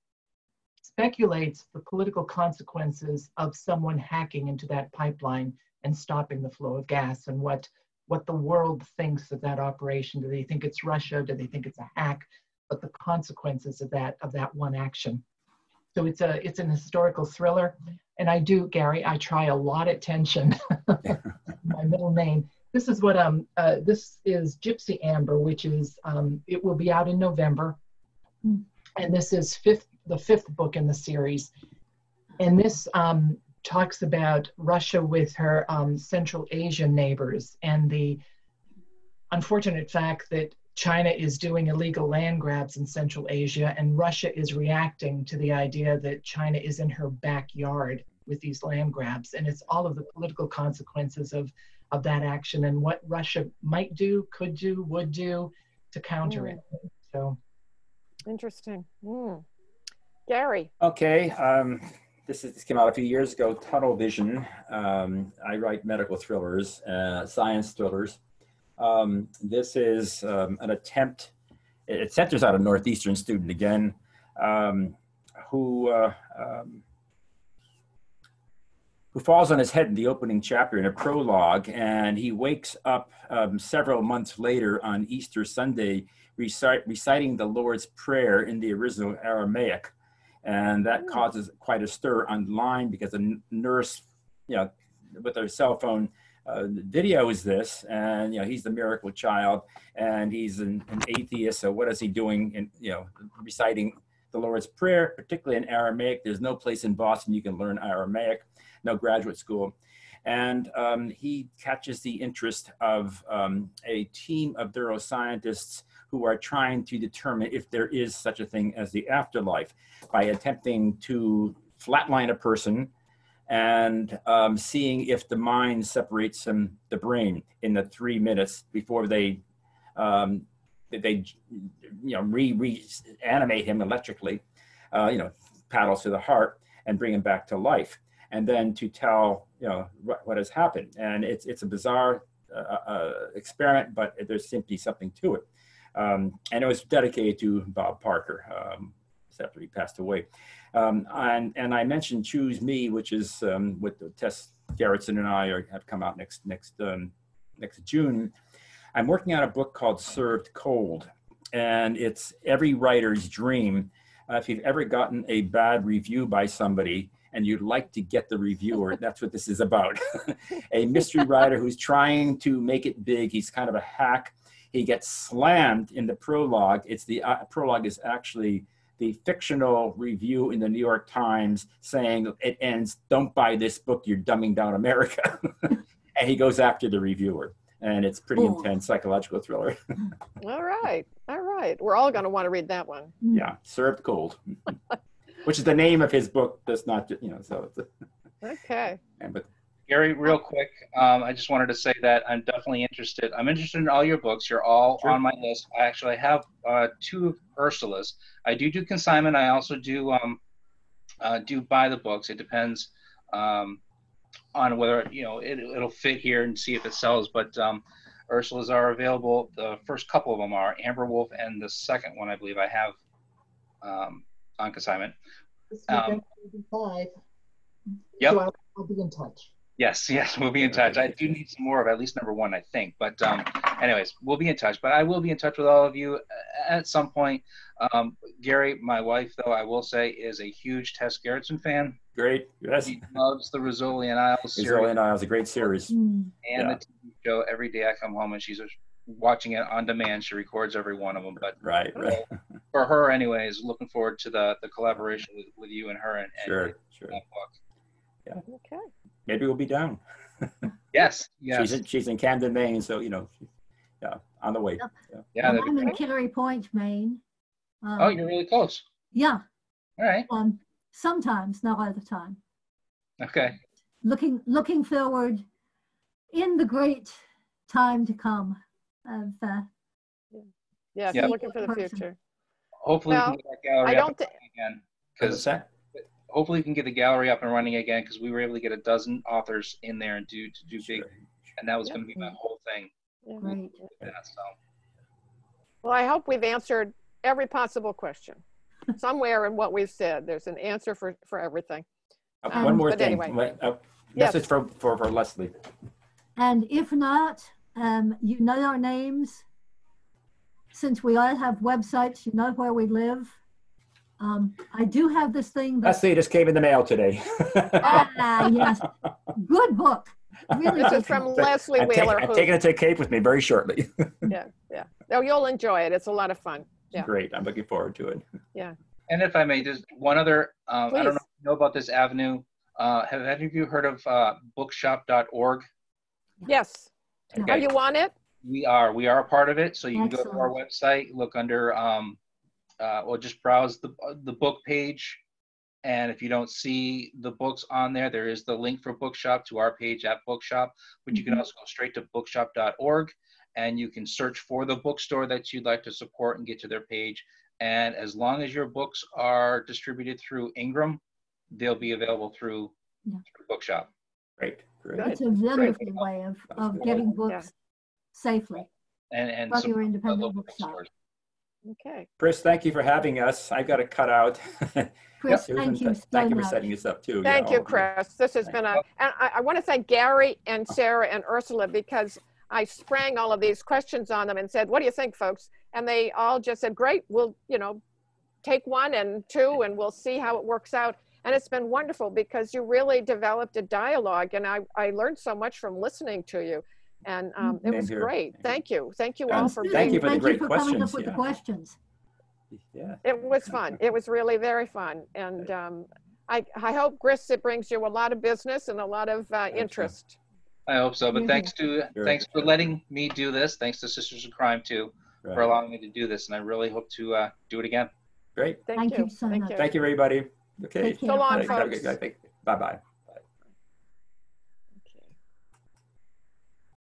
speculates the political consequences of someone hacking into that pipeline and stopping the flow of gas and what what the world thinks of that operation. Do they think it's Russia? Do they think it's a hack? But the consequences of that of that one action. So it's a it's an historical thriller, and I do, Gary. I try a lot at tension. my middle name. This is what um uh, this is Gypsy Amber, which is um, it will be out in November, mm. and this is fifth the fifth book in the series, and this um, talks about Russia with her um, Central Asian neighbors and the unfortunate fact that China is doing illegal land grabs in Central Asia, and Russia is reacting to the idea that China is in her backyard with these land grabs. And it's all of the political consequences of, of that action and what Russia might do, could do, would do to counter mm. it. So interesting. Mm. Gary. Okay. Um, this, is, this came out a few years ago, Tunnel Vision. Um, I write medical thrillers, uh, science thrillers. Um, this is um, an attempt, it centers on a Northeastern student again, um, who, uh, um, who falls on his head in the opening chapter in a prologue, and he wakes up um, several months later on Easter Sunday recite, reciting the Lord's Prayer in the original Aramaic. And that causes quite a stir online because a nurse, you know, with her cell phone uh, video is this, and you know he's the miracle child, and he's an, an, atheist. So what is he doing? In you know, reciting the Lord's Prayer, particularly in Aramaic. There's no place in Boston you can learn Aramaic, no graduate school, and um, he catches the interest of um, a team of neuroscientists who are trying to determine if there is such a thing as the afterlife by attempting to flatline a person and um, seeing if the mind separates from the brain in the three minutes before they um, they you know re reanimate him electrically, uh, you know, paddles to the heart and bring him back to life, and then to tell you know what, what has happened. And it's it's a bizarre uh, uh, experiment, but there's simply something to it. Um, and it was dedicated to Bob Parker um, after he passed away. Um, and, and I mentioned Choose Me, which is um, with Tess Gerritsen and I are, have come out next, next, um, next June. I'm working on a book called Served Cold. And it's every writer's dream. Uh, if you've ever gotten a bad review by somebody and you'd like to get the reviewer, that's what this is about. a mystery writer who's trying to make it big. He's kind of a hack. He gets slammed in the prologue. It's the uh, prologue is actually the fictional review in the New York Times saying it ends, don't buy this book, you're dumbing down America. and he goes after the reviewer. And it's pretty Ooh. intense psychological thriller. all right. All right. We're all going to want to read that one. Yeah. Served Cold, which is the name of his book. That's not, you know, so it's. A, okay. And, but Gary, real quick, um, I just wanted to say that I'm definitely interested. I'm interested in all your books. You're all sure. on my list. I actually have uh, two of Ursula's. I do do consignment. I also do um, uh, do buy the books. It depends um, on whether you know it, will fit here and see if it sells. But um, Ursula's are available. The first couple of them are Amber Wolf, and the second one I believe I have um, on consignment. Um, five. Yep. So I'll, I'll be in touch. Yes, yes, we'll be in touch. I do need some more of at least number one, I think. But um, anyways, we'll be in touch. But I will be in touch with all of you at some point. Um, Gary, my wife, though, I will say, is a huge Tess Gerritsen fan. Great, yes. She loves the Rizzoli and Isles series. Rizzoli and Isles, a great series. And yeah. the TV show. Every day I come home and she's watching it on demand. She records every one of them. But right, right. for her, anyways, looking forward to the the collaboration with, with you and her and, and sure, sure. that book. Yeah. Okay. Maybe we'll be down. yes. Yes. She's in, she's in Camden, Maine, so you know, yeah, on the way. Yeah. yeah I'm in Kittery Point, Maine. Um, oh, you're really close. Yeah. All right. Um, sometimes, not all the time. Okay. Looking looking forward in the great time to come of uh, yeah, yeah. looking for the future. Hopefully, well, we can get that gallery I don't th- again because hopefully we can get the gallery up and running again because we were able to get a dozen authors in there and do to do big, and that was going to be my whole thing. Yeah. Right. Yeah, so. Well, I hope we've answered every possible question. Somewhere in what we've said, there's an answer for for everything. Uh, um, one more thing. Anyway. Uh, message yes. for, for for Leslie. And if not, um, you know our names. Since we all have websites, you know where we live. Um, I do have this thing. That, I see, this came in the mail today. ah, yes. Good book. Really this is from Leslie I'm Wheeler. I'm taking it to Cape with me very shortly. yeah, yeah. Oh, you'll enjoy it. It's a lot of fun. Yeah. Great. I'm looking forward to it. Yeah. And if I may, just one other, um, I don't know, know about this avenue. Uh, have any of you heard of uh, bookshop.org? Yes. Okay. Are you on it? We are. We are a part of it. So you Excellent. can go to our website, look under um, uh, or just browse the, the book page. And if you don't see the books on there, there is the link for Bookshop to our page at Bookshop, but you can mm-hmm. also go straight to bookshop.org and you can search for the bookstore that you'd like to support and get to their page. And as long as your books are distributed through Ingram, they'll be available through, yeah. through Bookshop. Great, great. It's a wonderful way of, of getting books yeah. safely. And, and from your independent bookstore. Okay. Chris, thank you for having us. I've got to cut out. Chris, yep. thank you so Thank you for setting us up too. Thank you, Chris. This has been a, and I, I want to thank Gary and Sarah and Ursula because I sprang all of these questions on them and said, what do you think, folks? And they all just said, great, we'll, you know, take one and two and we'll see how it works out. And it's been wonderful because you really developed a dialogue and I, I learned so much from listening to you. And um, it was great. Thank you. Thank you all for being. Thank you for the great for questions. Coming up with yeah. the questions. Yeah. It was fun. It was really very fun. And um, I, I hope, Chris, it brings you a lot of business and a lot of uh, interest. I hope so. But thanks to sure. thanks for letting me do this. Thanks to Sisters of Crime too right. for allowing me to do this. And I really hope to uh, do it again. Great. Thank, Thank you. you so Thank much. You. Thank you, everybody. Okay. So long, folks. Bye bye.